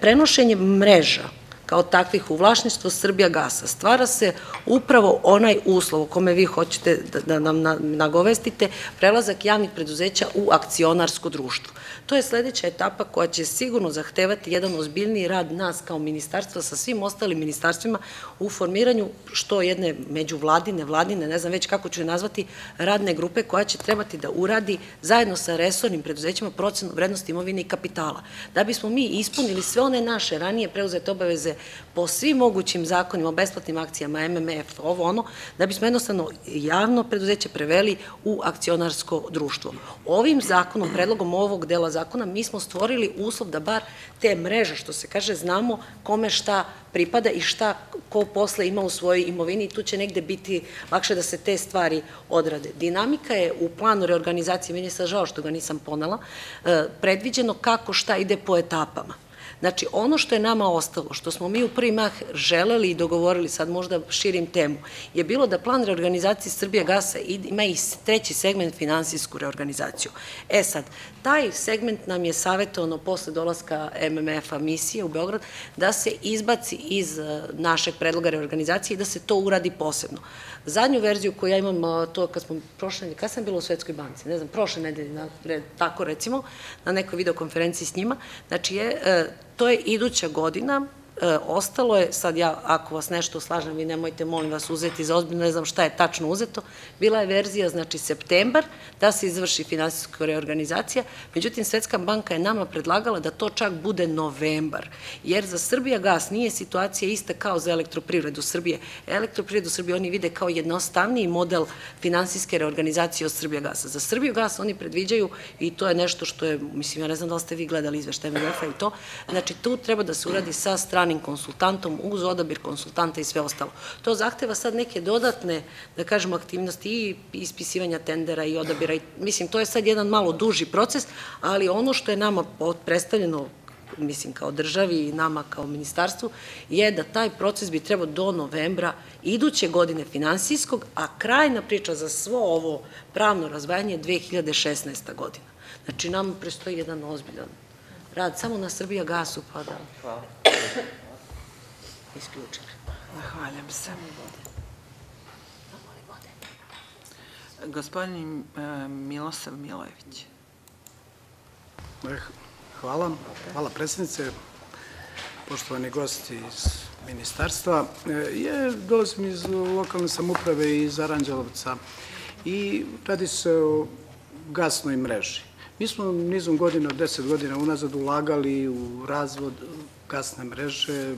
Prenošenje mreža kao takvih u vlasništvo Srbija gasa. Stvara se upravo onaj uslov o kome vi hoćete da, da nam nagovestite, prelazak javnih preduzeća u akcionarsko društvo. To je sledeća etapa koja će sigurno zahtevati jedan ozbiljniji rad nas kao ministarstva sa svim ostalim ministarstvima u formiranju što jedne međuvladine, vladine, ne znam već kako ću je nazvati, radne grupe koja će trebati da uradi zajedno sa resornim preduzećima procenu vrednosti imovine i kapitala. Da bismo mi ispunili sve one naše ranije preuzete obaveze po svim mogućim zakonima o besplatnim akcijama, MMF, ovo ono, da bismo jednostavno javno preduzeće preveli u akcionarsko društvo. Ovim zakonom, predlogom ovog dela zakona, mi smo stvorili uslov da bar te mreže, što se kaže, znamo kome šta pripada i šta ko posle ima u svojoj imovini i tu će negde biti lakše da se te stvari odrade. Dinamika je u planu reorganizacije, meni je sad žao što ga nisam ponela, e, predviđeno kako šta ide po etapama. Znači, ono što je nama ostalo, što smo mi u prvi mah želeli i dogovorili, sad možda širim temu, je bilo da plan reorganizacije Srbija gasa ima i treći segment finansijsku reorganizaciju. E sad, taj segment nam je savjetovano posle dolaska MMF-a misije u Beograd da se izbaci iz eh, našeg predloga reorganizacije i da se to uradi posebno. Zadnju verziju koju ja imam, a, to kad smo prošle, kad sam bila u Svetskoj banci, ne znam, prošle nedelje, tako recimo, na nekoj videokonferenciji s njima, znači je, e, to je iduća godina, ostalo je, sad ja, ako vas nešto slažem, vi nemojte, molim vas, uzeti za ozbiljno, ne znam šta je tačno uzeto, bila je verzija, znači, septembar, da se izvrši finansijska reorganizacija, međutim, Svetska banka je nama predlagala da to čak bude novembar, jer za Srbija gas nije situacija ista kao za elektroprivredu Srbije. Elektroprivredu Srbije oni vide kao jednostavniji model finansijske reorganizacije od Srbija gasa. Za Srbiju gas oni predviđaju, i to je nešto što je, mislim, ja ne znam da li ste vi gledali izveštaj MMF-a i to, znači, tu treba da se uradi sa stranim konsultantom uz odabir konsultanta i sve ostalo. To zahteva sad neke dodatne, da kažemo, aktivnosti i ispisivanja tendera i odabira. Mislim, to je sad jedan malo duži proces, ali ono što je nama predstavljeno mislim, kao državi i nama kao ministarstvu, je da taj proces bi trebao do novembra iduće godine finansijskog, a krajna priča za svo ovo pravno razvajanje je 2016. godina. Znači, nam prestoji jedan ozbiljan rad, samo na Srbija gasu, pa da... Hvala. Isključili. Zahvaljam se. Gospodin e, Milosav Milojević. Eh, Hvala. Hvala predsjednice, poštovani gosti iz ministarstva. Eh, Je, dolazim iz lokalne samuprave iz Aranđelovca i radi se o gasnoj mreži. Mi smo nizom godina, od deset godina unazad ulagali u razvod gasne mreže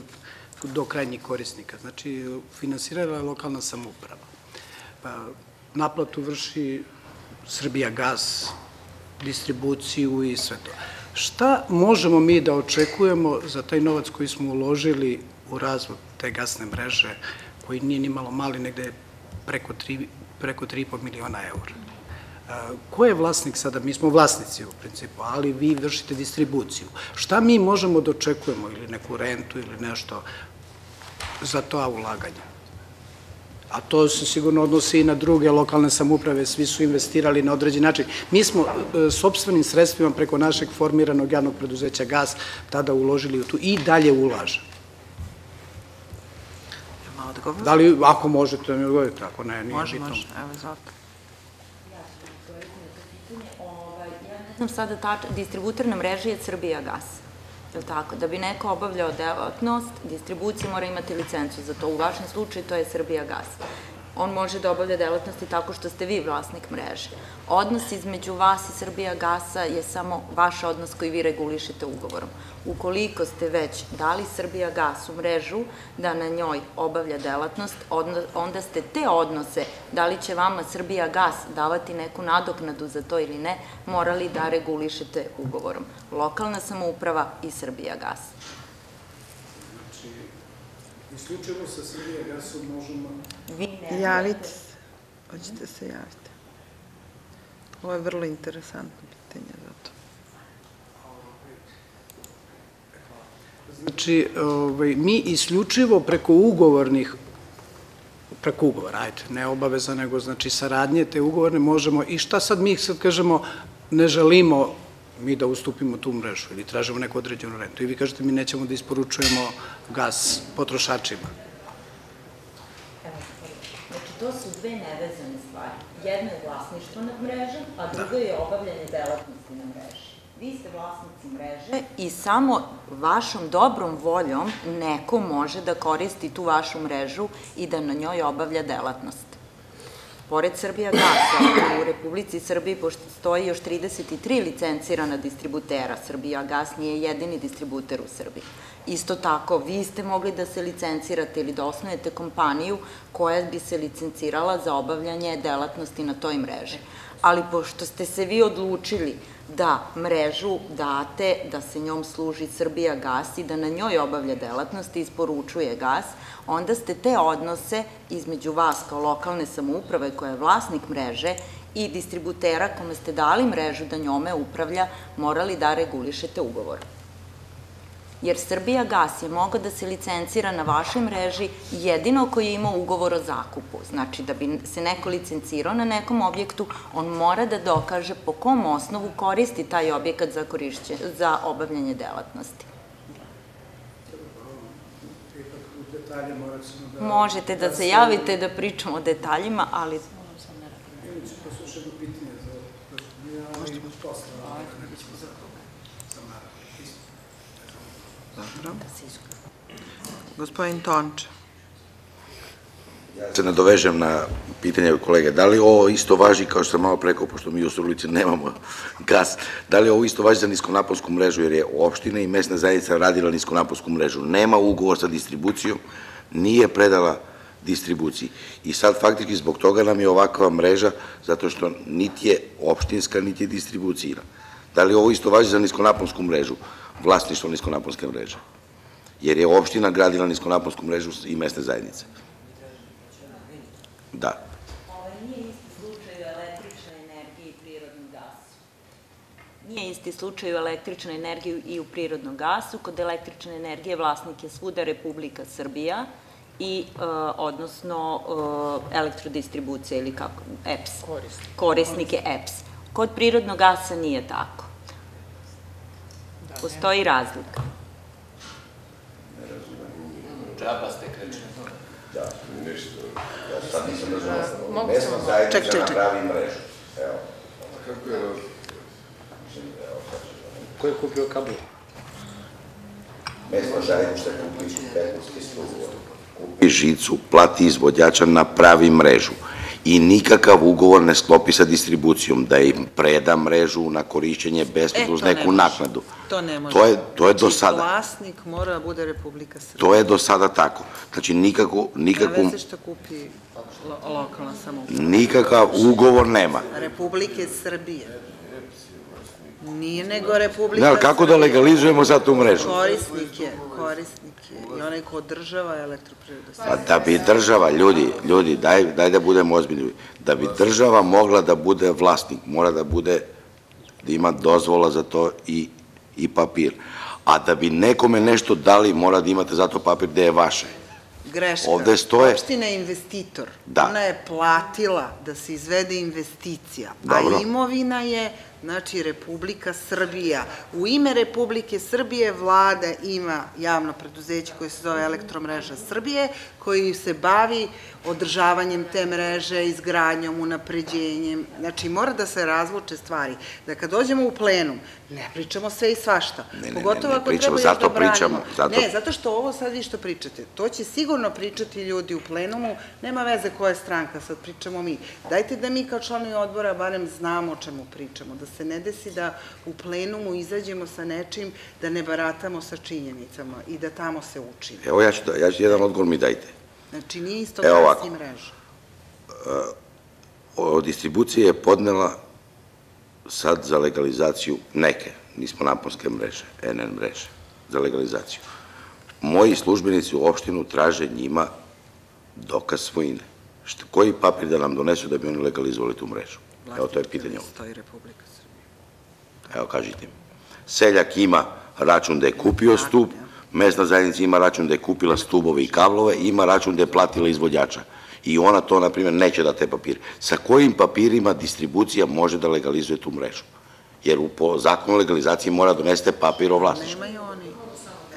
do krajnjih korisnika. Znači, finansirala je lokalna samuprava. Pa, naplatu vrši Srbija gas, distribuciju i sve to. Šta možemo mi da očekujemo za taj novac koji smo uložili u razvoj te gasne mreže, koji nije ni malo mali, negde preko 3, preko 3,5 miliona eura? Ko je vlasnik sada? Mi smo vlasnici u principu, ali vi vršite distribuciju. Šta mi možemo da očekujemo ili neku rentu ili nešto za to ulaganja? a to se sigurno odnosi i na druge lokalne samuprave, svi su investirali na određen način. Mi smo e, sobstvenim sredstvima preko našeg formiranog javnog preduzeća GAS tada uložili u tu i dalje ulaže. Ima odgovor? Da li, ako možete da mi odgovorite, ako ne, nije Može, bitno. može. Evo, izvolite. Ne znam sada tač, distributerna mreža je Srbija gas. Je tako? Da bi neko obavljao delatnost, distribucija mora imati licencu za to. U vašem slučaju to je Srbija gas. On može da obavlja delatnosti tako što ste vi vlasnik mreže. Odnos između vas i Srbija gasa je samo vaš odnos koji vi regulišete ugovorom. Ukoliko ste već dali Srbija gas u mrežu da na njoj obavlja delatnost, onda ste te odnose, da li će vama Srbija gas davati neku nadoknadu za to ili ne, morali da regulišete ugovorom. Lokalna samouprava i Srbija gas. Isključivo sa Srbija gasom možemo... Vi ne Javite se. Hoćete se javiti. Ovo je vrlo interesantno pitanje zato. Znači, ovaj, mi isključivo preko ugovornih preko ugovora, ajde, ne obaveza, nego znači saradnje te ugovorne možemo, i šta sad mi sad kažemo, ne želimo mi da ustupimo tu mrežu ili tražimo neku određenu rentu i vi kažete mi nećemo da isporučujemo gas potrošačima. Znači, to su dve nevezane stvari. Jedna je vlasništvo nad mrežom, a druga je obavljanje delatnosti na mreži. Vi ste vlasnici mreže i samo vašom dobrom voljom neko može da koristi tu vašu mrežu i da na njoj obavlja delatnost. Pored Srbija gasa, u Republici Srbiji postoji još 33 licencirana distributera. Srbija gas nije jedini distributer u Srbiji. Isto tako, vi ste mogli da se licencirate ili da osnujete kompaniju koja bi se licencirala za obavljanje delatnosti na toj mreži. Ali pošto ste se vi odlučili da mrežu date, da se njom služi Srbija gas i da na njoj obavlja delatnost i isporučuje gas, onda ste te odnose između vas kao lokalne samouprave koja je vlasnik mreže i distributera kome ste dali mrežu da njome upravlja, morali da regulišete ugovor. Jer Srbija gas je mogao da se licencira na vašoj mreži jedino koji je imao ugovor o zakupu. Znači, da bi se neko licencirao na nekom objektu, on mora da dokaže po kom osnovu koristi taj objekat za, korišće, za obavljanje delatnosti. Da... Možete da se javite da pričamo o detaljima, ali Ili ću poslušati pitanje za... Ja, ali posle. Za Mara. Dobro. Gospodin Tonče. se nadovežem na pitanje kolege, da li ovo isto važi, kao što sam malo prekao, pošto mi u Surlici nemamo gas, da li ovo isto važi za niskonaponsku mrežu, jer je opština i mesna zajednica radila niskonaponsku mrežu. Nema ugovor sa distribucijom, nije predala distribuciji. I sad faktički zbog toga nam je ovakva mreža, zato što niti je opštinska, niti je distribucijna. Da li ovo isto važi za niskonaponsku mrežu, vlasništvo niskonaponske mreže? Jer je opština gradila niskonaponsku mrežu i mesne zajednice. Da. Ovo nije isti slučaj u električnoj energiji i prirodnom gasu. Nije isti slučaj u električnoj energiji i u prirodnom gasu. Kod električne energije vlasnik je svuda Republika Srbija i, e, odnosno, e, elektrodistribucija ili kako, EPS. Korisnik. Korisnik je EPS. Kod prirodnog gasa nije tako. Postoji razlika. Mogu Mesna samo- zajednica Ček, ček, ček. napravi mrežu. Evo. Ko je kupio kabel? Mesna zajednica kupi betonske stubove. Kupi žicu, plati izvodjača, napravi mrežu. I nikakav ugovor ne sklopi sa distribucijom, da im preda mrežu na korišćenje besplatno uz E, ne neku naknadu. To ne može. To je, to je do Znači, sada. Vlasnik mora da bude Republika Srbija. To je do sada tako. Znači, nikako, Nema nikakvu, veze što kupi lo- lokalna samouprava. nikakav ugovor nema. Republike Srbije. Nije nego Republika Ne, ali kako da legalizujemo sad tu mrežu? Korisnik je, korisnik je i onaj ko održava elektroprivredu. Pa da bi država, ljudi, ljudi, daj, daj da budemo ozbiljni, da bi država mogla da bude vlasnik, mora da bude, da ima dozvola za to i, i papir. A da bi nekome nešto dali, mora da imate zato papir gde je vaše. Greška. Ovde stoje- Opština je investitor. Da. Ona je platila da se izvede investicija. Dobro. A imovina je, znači, Republika Srbija. U ime Republike Srbije vlada ima javno preduzeće koje se zove Elektromreža Srbije, koji se bavi održavanjem te mreže, izgradnjom, unapređenjem. Znači, mora da se razluče stvari. Da kad dođemo u plenum, ne pričamo sve i svašta. Ne, ne, Pogotovo ne, ne ako pričamo, treba još zato da branimo. pričamo, zato- Ne, zato što ovo sad vi što pričate, to će sigurno pričati ljudi u plenumu, nema veze koja je stranka, sad pričamo mi. Dajte da mi kao članovi odbora barem znamo o čemu pričamo, da se ne desi da u plenumu izađemo sa nečim, da ne baratamo sa činjenicama i da tamo se učimo. Evo ja ću, da, ja ću jedan odgovor mi dajte. Znači, nije isto Evo gas i mreža. O, distribucija je podnela sad za legalizaciju neke, nismo naponske mreže, NN mreže, za legalizaciju. Moji službenici u opštinu traže njima dokaz svojine. Šta, koji papir da nam donesu da bi oni legalizovali tu mrežu? Evo, to je pitanje Srbija. Evo, kažite mi. Seljak ima račun da je kupio stup, mesna zajednica ima račun da je kupila stubove i kablove, ima račun da je platila izvođača. I ona to, na primjer, neće da te papire. Sa kojim papirima distribucija može da legalizuje tu mrežu? Jer u, po zakonu o legalizaciji mora donesete papir o vlasništvu. Nemaju oni,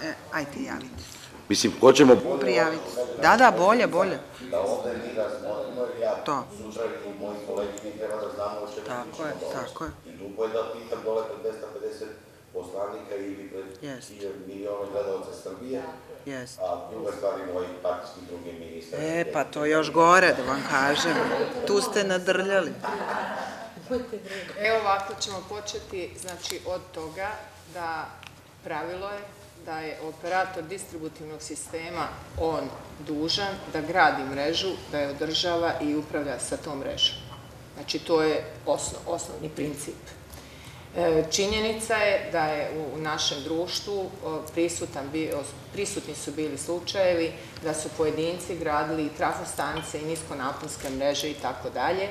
e, ajte, javite. Mislim, hoćemo... Prijavite se. Da, da, bolje, bolje. Da ovde mi razmotrimo, jer ja To. sutra i moji kolegi mi treba da znamo o čemu Tako je, tako je. I dupo je da pitam dole pred 250 poslanika ili pred Jest. miliona gledalca Srbije, Jeste. a druga stvar i mojih partijskih drugih ministra. E, pa to još gore, da vam kažem. Tu ste nadrljali. Evo ovako ćemo početi, znači od toga da pravilo je da je operator distributivnog sistema on dužan da gradi mrežu, da je održava i upravlja sa tom mrežom. Znači to je osno, osnovni princip. E, Činjenica je da je u našem društvu o, prisutan prisutni su bili slučajevi da su pojedinci gradili i trafostanice i niskonaponske mreže i tako dalje.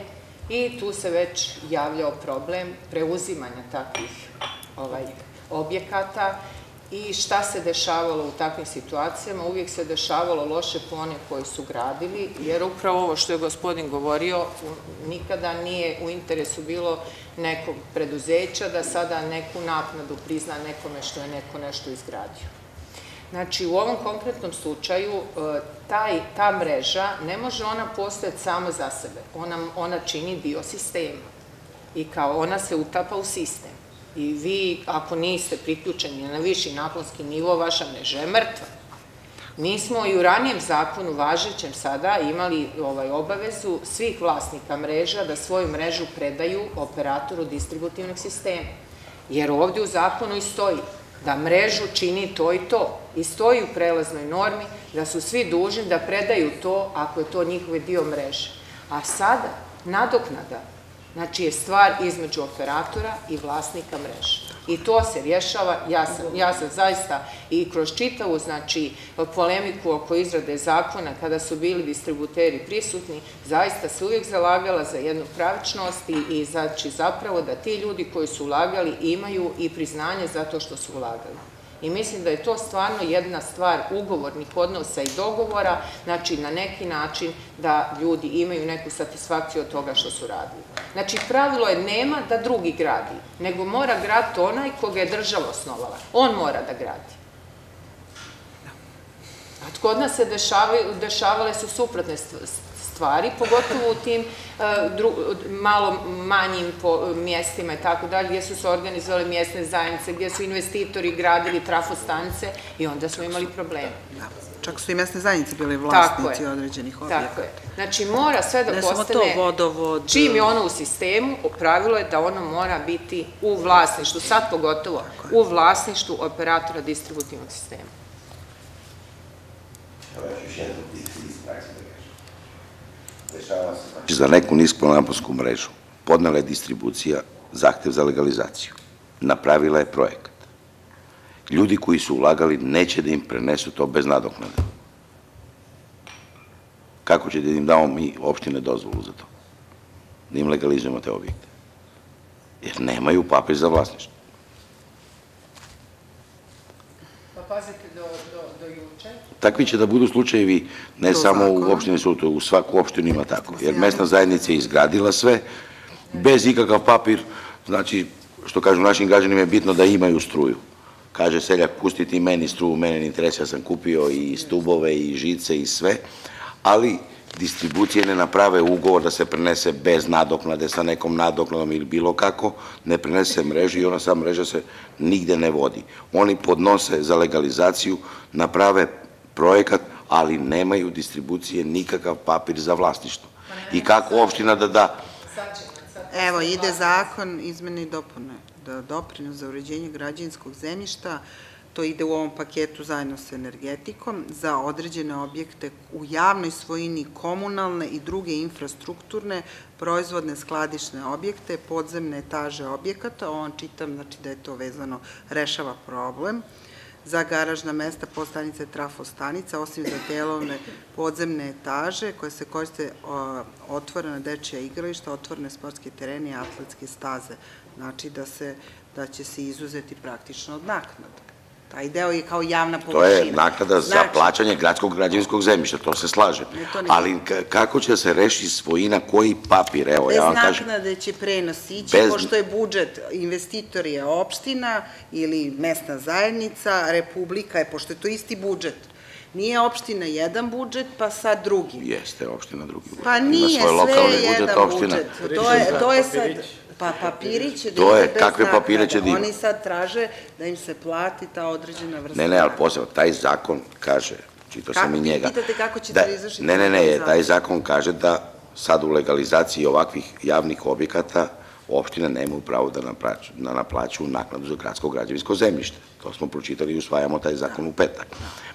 I tu se već javljao problem preuzimanja takvih ovaj, objekata i šta se dešavalo u takvim situacijama? Uvijek se dešavalo loše po one koji su gradili, jer upravo ovo što je gospodin govorio, nikada nije u interesu bilo nekog preduzeća da sada neku naknadu prizna nekome što je neko nešto izgradio. Znači, u ovom konkretnom slučaju, e, taj, ta mreža ne može ona postojati sama za sebe. Ona, ona čini dio sistema i kao ona se utapa u sistem. I vi, ako niste priključeni na viši naponski nivo, vaša mreža je mrtva. Mi smo i u ranijem zakonu, važećem sada, imali ovaj obavezu svih vlasnika mreža da svoju mrežu predaju operatoru distributivnog sistema. Jer ovdje u zakonu i stoji da mrežu čini to i to. I stoji u prelaznoj normi da su svi dužni da predaju to ako je to njihov dio mreže. A sada nadoknada Znači je stvar između operatora i vlasnika mreže. I to se rješava, ja sam, ja sam zaista i kroz čitavu, znači, polemiku oko izrade zakona, kada su bili distributeri prisutni, zaista se uvijek zalagala za jednu pravičnost i, znači zapravo da ti ljudi koji su ulagali imaju i priznanje za to što su ulagali. I mislim da je to stvarno jedna stvar ugovornih odnosa i dogovora, znači na neki način da ljudi imaju neku satisfakciju od toga što su radili. Znači pravilo je nema da drugi gradi, nego mora graditi onaj koga je država osnovala. On mora da gradi. A kod nas se dešavale su suprotne st- stvari, pogotovo u tim e, dru- malo manjim po- mjestima i tako dalje, gdje su se organizovale mjesne zajednice, gdje su investitori gradili trafostance i onda smo imali probleme. Da. Čak su i mesne zajednice bili vlasnici je. određenih objekata. Tako je. Znači mora sve da Ne samo to, postane... vodovod, Čim je ono u sistemu, pravilo je da ono mora biti u vlasništvu, sad pogotovo, u vlasništvu operatora distributivnog sistema. Za neku niskonaponsku mrežu podnela je distribucija zahtev za legalizaciju. Napravila je projekat. Ljudi koji su ulagali neće da im prenesu to bez nadoknade. Kako će da im damo mi opštine dozvolu za to? Da im legalizujemo te objekte? Jer nemaju papir za vlasništvo. Pa pazite, do, do, do juče, Takvi će da budu slučajevi ne samo u opštini Suto, u svaku opštinu ima tako. Jer mesna zajednica je izgradila sve, bez ikakav papir, znači, što kažu našim građanima je bitno da imaju struju. Kaže seljak, pusti ti meni struju, mene ne interesuje, ja sam kupio i stubove i žice i sve, ali distribucije ne naprave ugovor da se prenese bez nadoknade, sa nekom nadoknadom ili bilo kako, ne prenese mrežu i ona sa mreža se nigde ne vodi. Oni podnose za legalizaciju, naprave projekat, ali nemaju distribucije nikakav papir za vlasništvo. I kako opština da da? Evo, ide zakon, izmene i dopune, da doprinos za uređenje građevinskog zemljišta, to ide u ovom paketu zajedno sa energetikom, za određene objekte u javnoj svojini komunalne i druge infrastrukturne, proizvodne skladišne objekte, podzemne etaže objekata, on čitam, znači da je to vezano, rešava problem, za garažna mesta, postanice, trafostanica, osim za delovne podzemne etaže koje se koriste otvorena dečija igrališta, otvorene sportske terene i atletske staze. Znači da se, da će se izuzeti praktično od naknada. Taj deo je kao javna To površina. je naknada za Znači, plaćanje gradskog građevinskog zemljišta, to se slaže. To Ali ka- kako će se reši svojina, koji papir, evo, Bez ja vam kažem. naknade će prenos ići, Bez- pošto je budžet, investitor je opština ili mesna zajednica, republika je, pošto je to isti budžet. Nije opština jedan budžet, pa sad drugi. Jeste, opština drugi. Pa Ima nije sve budžet, jedan budžet. To je, to je sad, pa papirić će da To je, ide bez kakve papire će da ima? Oni sad traže da im se plati ta određena vrsta. Ne, ne, ali posebno, taj zakon kaže, čitao sam i njega. pitate kako će da da izvršite Ne, ne, ne, taj je, zakon? kaže da sad u legalizaciji ovakvih javnih objekata opštine nemaju pravo da naplaću, da naplaću naknadu za gradsko građevinsko zemljište. To smo pročitali i usvajamo taj zakon u petak.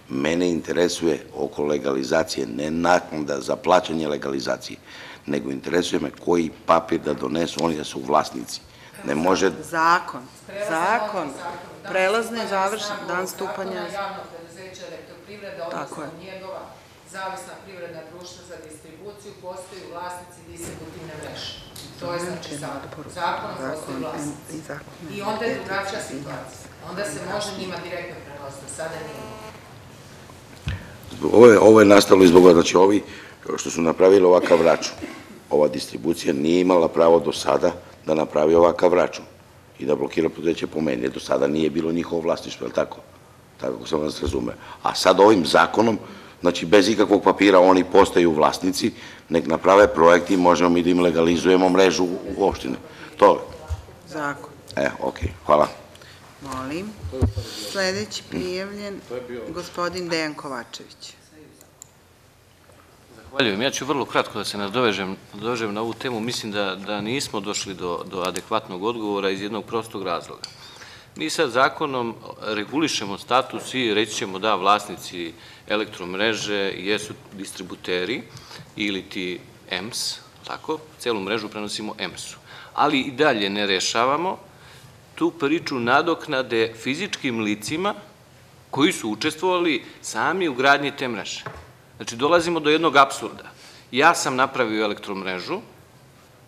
Mene interesuje oko legalizacije, ne naknada za plaćanje legalizacije, nego interesuje me koji papir da donesu oni da su vlasnici. Ne može, Zakon, zakon, prelazno i završen, dan stupanja. javno preduzeće elektroprivreda, odnosno je. njegova zavisna privredna društva za distribuciju, postaju vlasnici distributivne mreže. To je znači zakon. Zakonom postaju Zakon vlasnici. i. I onda je drugačija situacija. Onda se može njima direktno prenositi, sada nije. Ovo je, ovo je nastalo iz zbog, znači ovi što su napravili ovakav račun, ova distribucija nije imala pravo do sada da napravi ovakav račun i da blokira poduzeće po meni, jer do sada nije bilo njihovo vlasništvo, je li tako? Tako sam vas razume. A sad ovim zakonom, znači bez ikakvog papira oni postaju vlasnici, nek naprave projekt i možemo mi da im legalizujemo mrežu u opštine. To je. Zakon. E, okej, hvala. Molim. Sledeći prijavljen, gospodin Dejan Kovačević. Zahvaljujem. Ja ću vrlo kratko da se nadovežem, nadovežem na ovu temu. Mislim da, da nismo došli do, do adekvatnog odgovora iz jednog prostog razloga. Mi sad zakonom regulišemo status i reći ćemo da vlasnici elektromreže jesu distributeri ili ti EMS, tako, celu mrežu prenosimo EMS-u. Ali i dalje ne rešavamo tu priču nadoknade fizičkim licima koji su učestvovali sami u gradnji te mreže. Znači, dolazimo do jednog apsurda. Ja sam napravio elektromrežu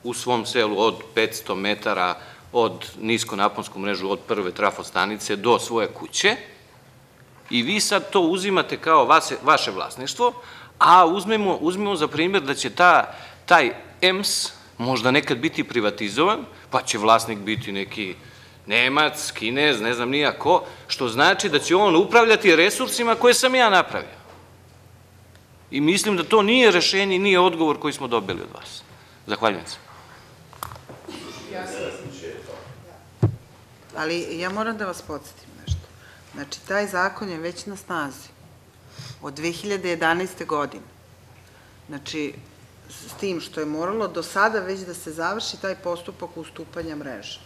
u svom selu od 500 metara od niskonaponsku mrežu od prve trafostanice do svoje kuće i vi sad to uzimate kao vaše, vaše vlasništvo, a uzmemo, uzmemo za primjer da će ta, taj EMS možda nekad biti privatizovan, pa će vlasnik biti neki Nemac, Kinez, ne znam nija ko, što znači da će on upravljati resursima koje sam ja napravio. I mislim da to nije rešenje i nije odgovor koji smo dobili od vas. Zahvaljujem se. Ali ja moram da vas podsjetim nešto. Znači, taj zakon je već na snazi od 2011. godine. Znači, s tim što je moralo do sada već da se završi taj postupak ustupanja mreže.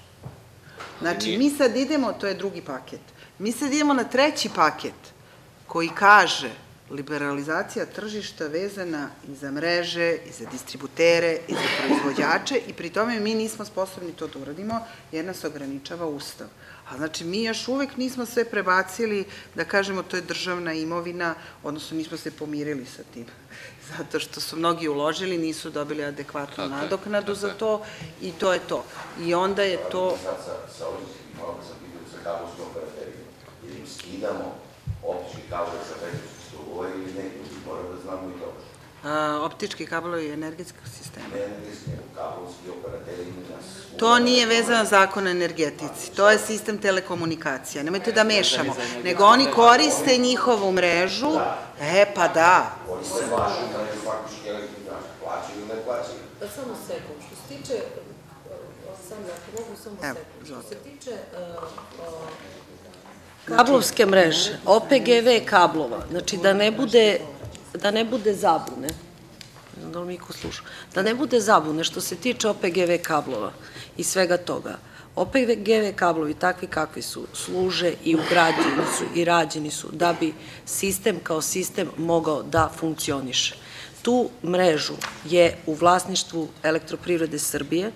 Znači, mi sad idemo, to je drugi paket, mi sad idemo na treći paket koji kaže liberalizacija tržišta vezana i za mreže, i za distributere, i za proizvođače i pri tome mi nismo sposobni to da uradimo jer nas ograničava Ustav. A znači mi još uvek nismo sve prebacili da kažemo to je državna imovina, odnosno nismo se pomirili sa tim. Zato što su mnogi uložili, nisu dobili adekvatnu Tako nadoknadu za to i to je to. I onda je to... Sad sa, sa ovim, malo sam pitao sa kabelskim operaterima, jer im skidamo optički kabel sa prekrasnog strugova ili ne, ljudi mora da znamo i to. A, optički kablovi energetskog sistema. Ne, ne, ne, kabelski operateri nas... To nije vezano za zakon o energetici, to je sistem telekomunikacija, nemojte da mešamo, nego oni koriste njihovu mrežu, e pa da, Oni se plaćaju, da ne faktički elektronički plaćaju ili ne plaćaju. Samo sekund, što se tiče, sam ako mogu samo Evo, sekund, što se tiče kablovske mreže, OPGV kablova, znači da ne bude, da ne bude zabune, ne znam da li mi ko sluša, da ne bude zabune što se tiče OPGV kablova i svega toga. OPGV kablovi takvi kakvi su, služe i ugrađeni su i rađeni su da bi sistem kao sistem mogao da funkcioniše. Tu mrežu je u vlasništvu elektroprivrede Srbije,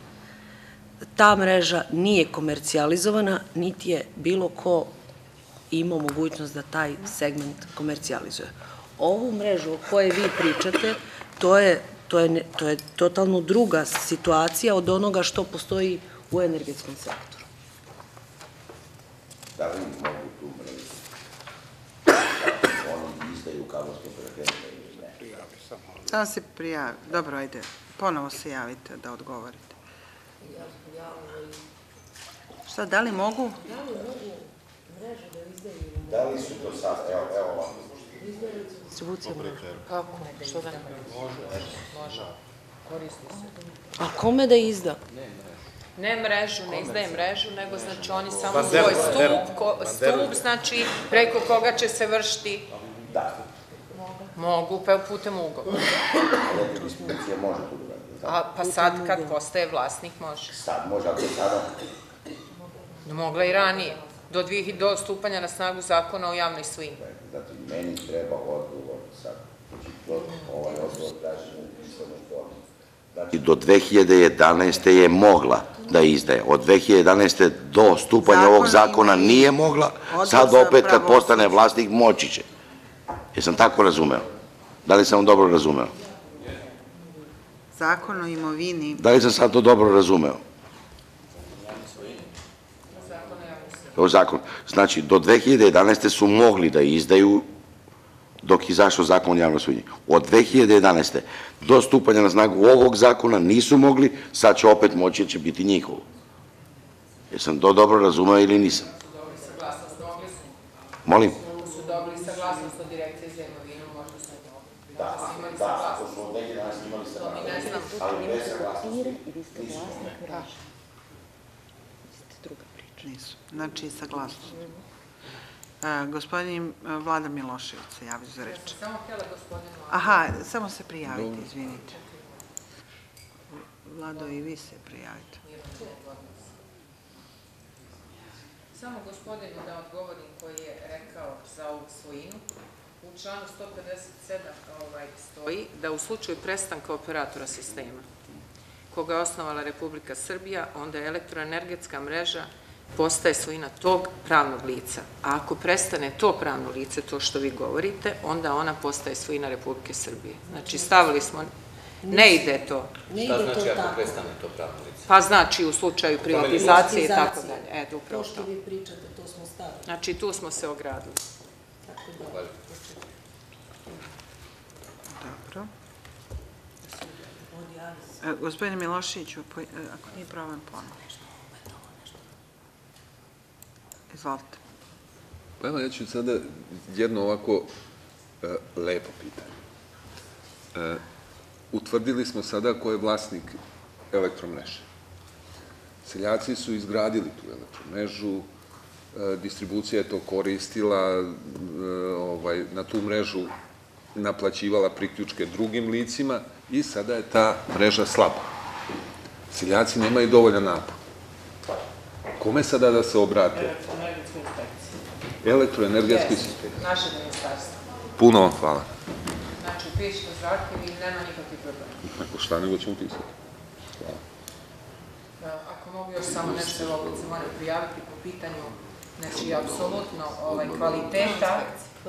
ta mreža nije komercijalizovana, niti je bilo ko imao mogućnost da taj segment komercijalizuje. Ovu mrežu o kojoj vi pričate, to je, to je, to je totalno druga situacija od onoga što postoji u energetskom sektoru. Da li mogu tu mrežu? Oni izdaju kabelske operatere ili ne? samo se prijavi, dobro, ajde, ponovo se javite da odgovorite. Šta, da li mogu? Da li su to sad, evo, evo ovako, Distribucija mreža. Kako? Što da ne može? Može. Koristi se. A kome da izda? Ne mrežu, ne izdaje mrežu, nego znači oni samo svoj stup, ko, stup znači preko koga će se vršiti da, Mogu, pa putem ugovora. elektrodistribucija može tu da da. A, pa sad kad postaje vlasnik može. Sad može, ako je sada, Mogla i ranije, do, dvih, do stupanja na snagu zakona o javnoj svini. zato i meni treba odgovor sad. Znači, ovaj odgovor tražim u pisanom formu. Znači, do 2011. je mogla da izdaje. Od 2011. do stupanja Zakon ovog zakona nije mogla, sad opet kad postane vlasnik moći će. Jesam tako razumeo? Da li sam dobro razumeo? Zakon o imovini, Da li sam sad to dobro razumeo? Evo zakon, znači do 2011. su mogli da izdaju dok je izašao zakon o javnom svojini. Od 2011. do stupanja na snagu ovog zakona nisu mogli, sad će opet moći jer će biti njihovo. Jesam to dobro razumeo ili nisam? Molim? su dobili saglasnost od direkcije za imovinu, možda su mogli. Da, da, ako smo od 2011. imali saglasnost, ali bez saglasnosti. Nisu. Znači, saglasnost. E, Gospodin e, Vlada Milošević se javio za reč. Samo htjela gospodinu Aha, samo se prijavite, izvinite. Vlado, i vi se prijavite. Samo gospodinu da odgovorim koji je rekao za ovu svojinu. U članu 157 ovaj, stoji da u slučaju prestanka operatora sistema koga je osnovala Republika Srbija, onda je elektroenergetska mreža postaje svojina tog pravnog lica. A ako prestane to pravno lice, to što vi govorite, onda ona postaje svojina Republike Srbije. Znači, stavili smo, ne ide to. Ne ide to tako. prestane to pravno lice? Pa znači u slučaju privatizacije i tako dalje. E, To upravo što to. vi pričate, to smo stavili. Znači, tu smo se ogradili. Tako da, Dobro. se. E, Gospodine Miloševiću, po- e, ako nije problem ponovno. Izvolite. Pa evo, ja ću sada jedno ovako e, lepo pitanje. E, utvrdili smo sada ko je vlasnik elektromreže. Seljaci su izgradili tu elektromrežu, e, distribucija je to koristila, ovaj, na tu mrežu naplaćivala priključke drugim licima i sada je ta mreža slaba. Seljaci nemaju dovoljan napor. Kome sada da se obrate? Elektroenergetski sistem. Naše ministarstvo. Puno vam hvala. Znači, pišite zahtjev i nema nikakvih problema. Ako šta nego ćemo pisati. Hvala. E, Ako mogu još samo nešto, evo, se moram prijaviti po pitanju, znači, apsolutno, ovaj, kvaliteta,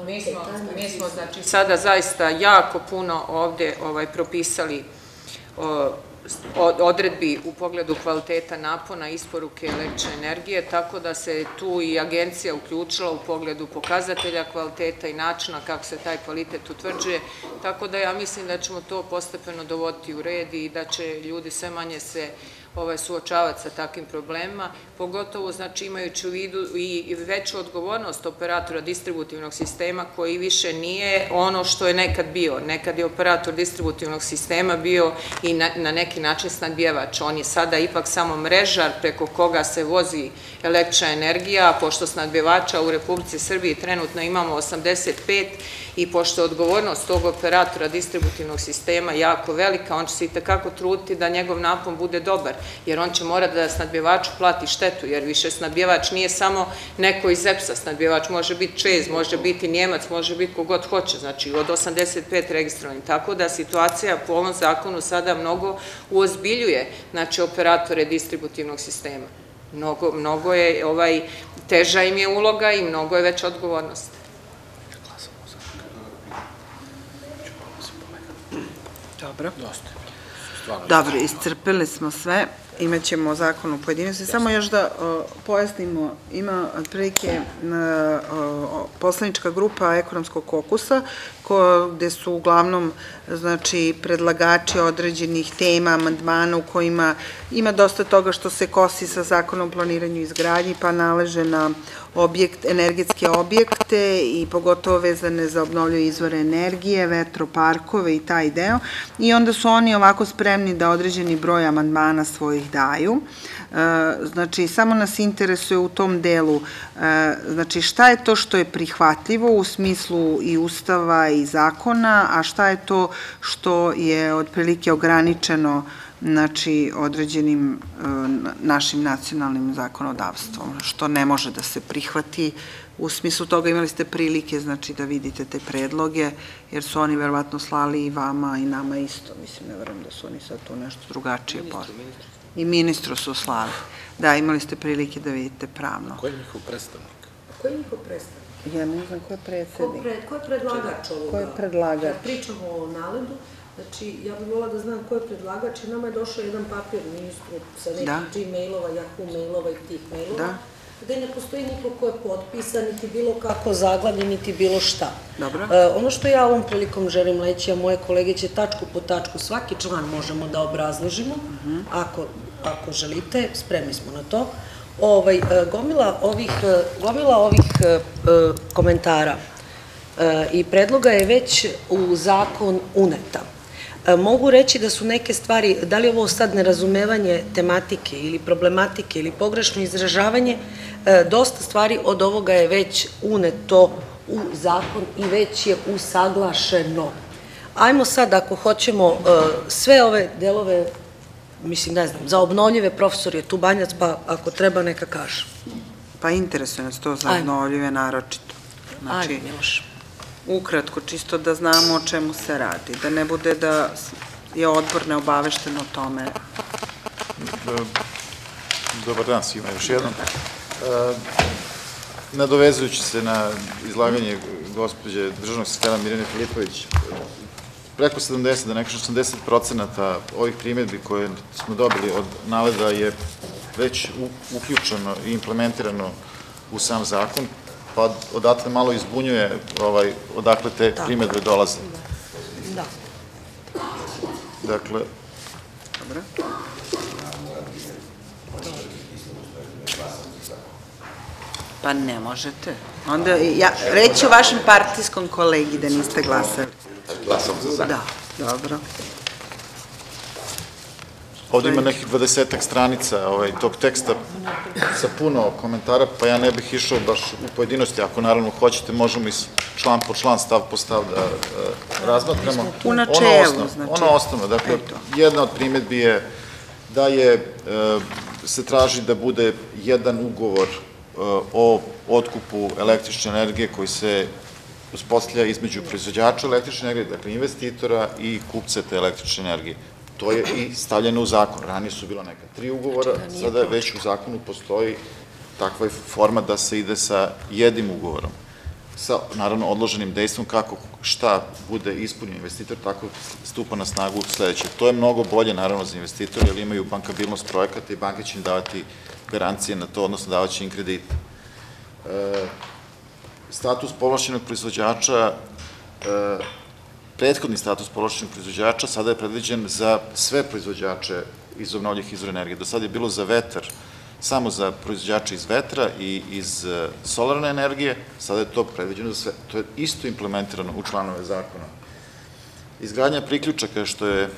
mi smo, mi smo, znači, sada zaista jako puno ovde, ovaj, propisali o, odredbi u pogledu kvaliteta napona, isporuke električne energije, tako da se tu i agencija uključila u pogledu pokazatelja kvaliteta i načina kako se taj kvalitet utvrđuje, tako da ja mislim da ćemo to postepeno dovoditi u red i da će ljudi sve manje se ovaj, suočavati sa takvim problemima, pogotovo znači imajući u vidu i veću odgovornost operatora distributivnog sistema koji više nije ono što je nekad bio. Nekad je operator distributivnog sistema bio i na, neki način snadbjevač. On je sada ipak samo mrežar preko koga se vozi električna energija, pošto snadbjevača u Republici Srbiji trenutno imamo 85 i pošto je odgovornost tog operatora distributivnog sistema jako velika, on će se i takako truditi da njegov napon bude dobar, jer on će morati da snadbjevaču plati štetu, jer više snadbjevač nije samo neko iz EPS-a, snadbjevač može biti Čez, može biti Njemac, može biti kogod hoće, znači od 85 registrovanih. Tako da situacija po ovom zakonu sada mnogo uozbiljuje, znači operatore distributivnog sistema. Mnogo, mnogo je, ovaj, teža im je uloga i mnogo je veća odgovornost. Dobro. Dobro, iscrpili smo sve. Imaćemo zakon u pojedinosti. Samo još da o, pojasnimo, ima otprilike o, poslanička grupa ekonomskog kokusa, ko, gde su uglavnom znači, predlagači određenih tema, amandmana u kojima ima dosta toga što se kosi sa zakonom o planiranju i izgradnji, pa naleže na objekt, energetske objekte i pogotovo vezane za obnovljive izvore energije, vetroparkove i taj deo. I onda su oni ovako spremni da određeni broj amandmana svojih daju. E, Znači, samo nas interesuje u tom delu, e, znači šta je to što je prihvatljivo u smislu i ustava i zakona, a šta je to što je otprilike ograničeno znači određenim e, na- našim nacionalnim zakonodavstvom, što ne može da se prihvati. U smislu toga imali ste prilike znači da vidite te predloge, jer su oni verovatno slali i vama i nama isto. Mislim, ne verujem da su oni sad tu nešto drugačije poslali. I ministru su slali. Da, imali ste prilike da vidite pravno. Ko je njihov predstavnik? Ko je njihov predstavnik? Ja ne znam ko je Ko, predsednik. pre, ko je predlagač ovoga? Ko je predlagač? Kad pričamo o naledu, znači, ja bih volila da znam ko je predlagač i nama je došao jedan papir ministru sa nekih Da. Gmailova, Yahoo mailova i tih mailova. Da. gde ne postoji niko ko je potpisan, niti bilo kako zaglavljen, niti bilo šta. Dobro. E, ono što ja ovom prilikom želim leći, a moje kolege će tačku po tačku, svaki član možemo da obrazložimo, ako, ako želite, spremni smo na to. Ovaj, e, gomila ovih, e, gomila ovih e, komentara i predloga je već u zakon uneta. Mogu reći da su neke stvari, da li ovo sad nerazumevanje tematike ili problematike ili pogrešno izražavanje, dosta stvari od ovoga je već uneto u zakon i već je usaglašeno. Ajmo sad, ako hoćemo sve ove delove, mislim, ne znam, za obnovljive profesor je tu banjac, pa ako treba neka kaže. Pa interesuje nas to za obnovljive naročito. Znači, Ajde, Miloš. ukratko, čisto da znamo o čemu se radi, da ne bude da je odbor neobavešten o tome. Dobar dan svima još jednom. E, Nadovezujući se na izlaganje gospođe državnog sekretara Mirjane Filipović, preko 70, da ne kažem 80 procenata ovih primjedbi koje smo dobili od naleda je već uključeno i implementirano u sam zakon, pa odatle malo izbunjuje ovaj, odakle te primjedbe dolaze. Da. Dakle, Dobro? Pa ne možete. Onda, ja, reći u vašem partijskom kolegi da niste glasali. Glasam za zakon. Da, dobro. Ovde ima nekih dvadesetak stranica ovaj, tog teksta sa puno komentara, pa ja ne bih išao baš u pojedinosti. Ako naravno hoćete, možemo i član po član, stav po stav da e, razmatramo. U Ono načelu, osnovno- znači. Ono osnovno, dakle, Eto. jedna od primjedbi je da je, e, se traži da bude jedan ugovor e, o otkupu električne energije koji se uspostavlja između proizvođača električne energije, dakle investitora i kupca te električne energije. To je i stavljeno u zakon. Ranije su bila neka tri ugovora, Znači da sada već u zakonu postoji takva forma da se ide sa jednim ugovorom. Sa, naravno, odloženim dejstvom kako šta bude ispunio investitor, tako stupa na snagu sledeće. To je mnogo bolje, naravno, za investitore, jer imaju bankabilnost projekata i banke će im davati garancije na to, odnosno davaće im kredite. E, status povlašćenog proizvođača, e, prethodni status povlašćenog proizvođača sada je predviđen za sve proizvođače iz obnovljivih izvora energije. Do sada je bilo za vetar, samo za proizvođače iz vetra i iz e, solarne energije, sada je to predviđeno za sve. To je isto implementirano u članove zakona. Izgradnja priključaka, što je e,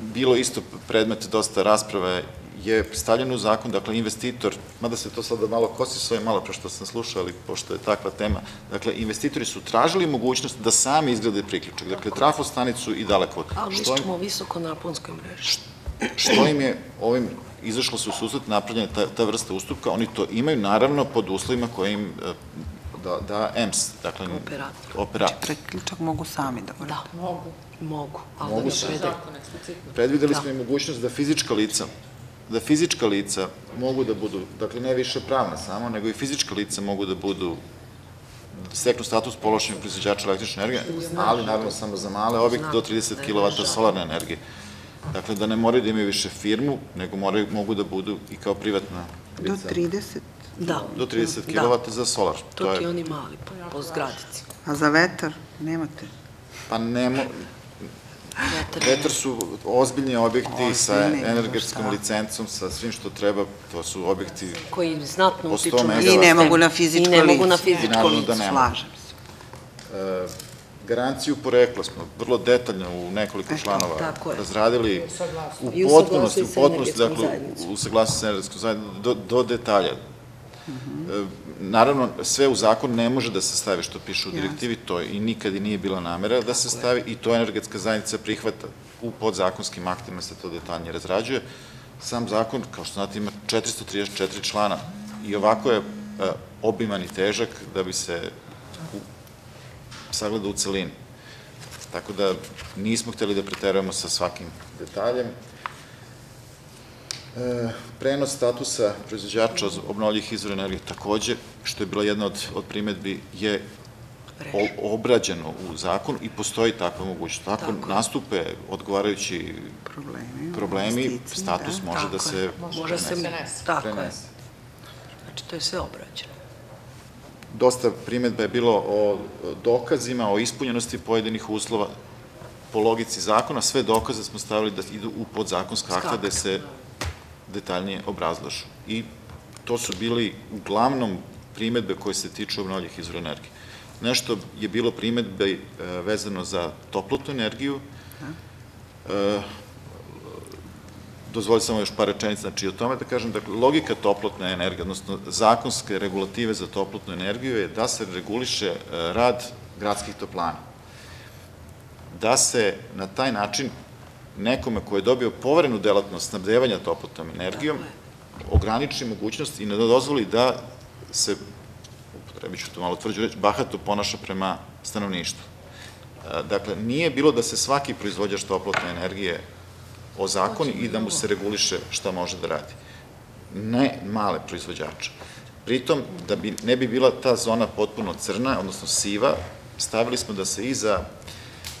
bilo isto predmet dosta rasprave, je stavljeno u zakon, dakle investitor, mada se to sada malo kosi s ovim malo pre što sam slušao, ali pošto je takva tema, dakle investitori su tražili mogućnost da sami izgrade priključak, dakle trafostanicu i dalekovod. A mi Što im- visoko naponskoj mreži. što im je ovim izašlo se u susret napravljena ta, ta vrsta ustupka, oni to imaju naravno pod uslovima koje im e, da, da EMS, dakle Operator. operator. Preključak mogu sami da urade. Da, mogu. Mogu, ali da ne predaju. Predvideli Da. smo i mogućnost da fizička lica, da fizička lica mogu da budu, dakle ne više pravna samo, nego i fizička lica mogu da budu steknu status pološenog proizvođača električne energije, ali naravno samo za male objekte do 30 kW solarne energije. Dakle, da ne moraju da imaju više firmu, nego moraju, mogu da budu i kao privatna Do lica. 30, Da. Do 30 Da. kW za solar. To ti oni mali, po, po zgradici. a za vetar nemate. Pa nemo, Vetar. Vetar su ozbiljni objekti sa Ozbiljni, energetskom šta? licencom, sa svim što treba, to su objekti Koji znatno utiču 100 na. I ne mogu na fizičko I ne mogu na lice. fizičko Naravno da lice. ne. Slažem se. E, Garanciju porekla smo vrlo detaljno u nekoliko članova tako je. razradili u I potpunosti, usaglasili u potpunosti, dakle, u saglasnosti sa energetskom zajednicom, do, do detalja. E, Naravno, sve u zakon ne može da se stavi što piše u direktivi, to je i nikad i nije bila namera da se stavi i to energetska zajednica prihvata. U podzakonskim aktima se to detaljnije razrađuje. Sam zakon, kao što znate, ima 434 člana i ovako je e, obiman i težak da bi se sagleda u celini. Tako da nismo hteli da preterujemo sa svakim detaljem. E, prenos statusa proizvođača obnovljivih izvora energije takođe, što je bila jedna od, od primetbi, je obrađeno u zakonu i postoji takva mogućnost. Ako Tako nastupe odgovarajući Problemi. problemi, status da. može da se. Može se, tako je. prenese. Znači, to je sve obrađeno. Dosta primetba je bilo o dokazima, o ispunjenosti pojedinih uslova. Po logici zakona, sve dokaze smo stavili da idu u podzakonska akta gde se detaljnije obrazlažu. I to su bili uglavnom primetbe koje se tiču obnovljivih izvora energije. Nešto je bilo primetbe e, vezano za toplotnu energiju. E, Dozvolite samo još par rečenica, znači o tome da kažem, dakle, logika toplotne energije, odnosno zakonske regulative za toplotnu energiju je da se reguliše e, rad gradskih toplana. Da se na taj način nekome ko je dobio poverenu delatnost snabdevanja toplotnom energijom, ograniči mogućnost i ne dozvoli da se, upotrebit ću to malo tvrđu reći, bahato ponaša prema stanovništvu. E, Dakle, nije bilo da se svaki proizvođač toplotne energije ozakoni i da mu se reguliše šta može da radi. Ne male proizvođače. Pritom, da bi, ne bi bila ta zona potpuno crna, odnosno siva, stavili smo da se i za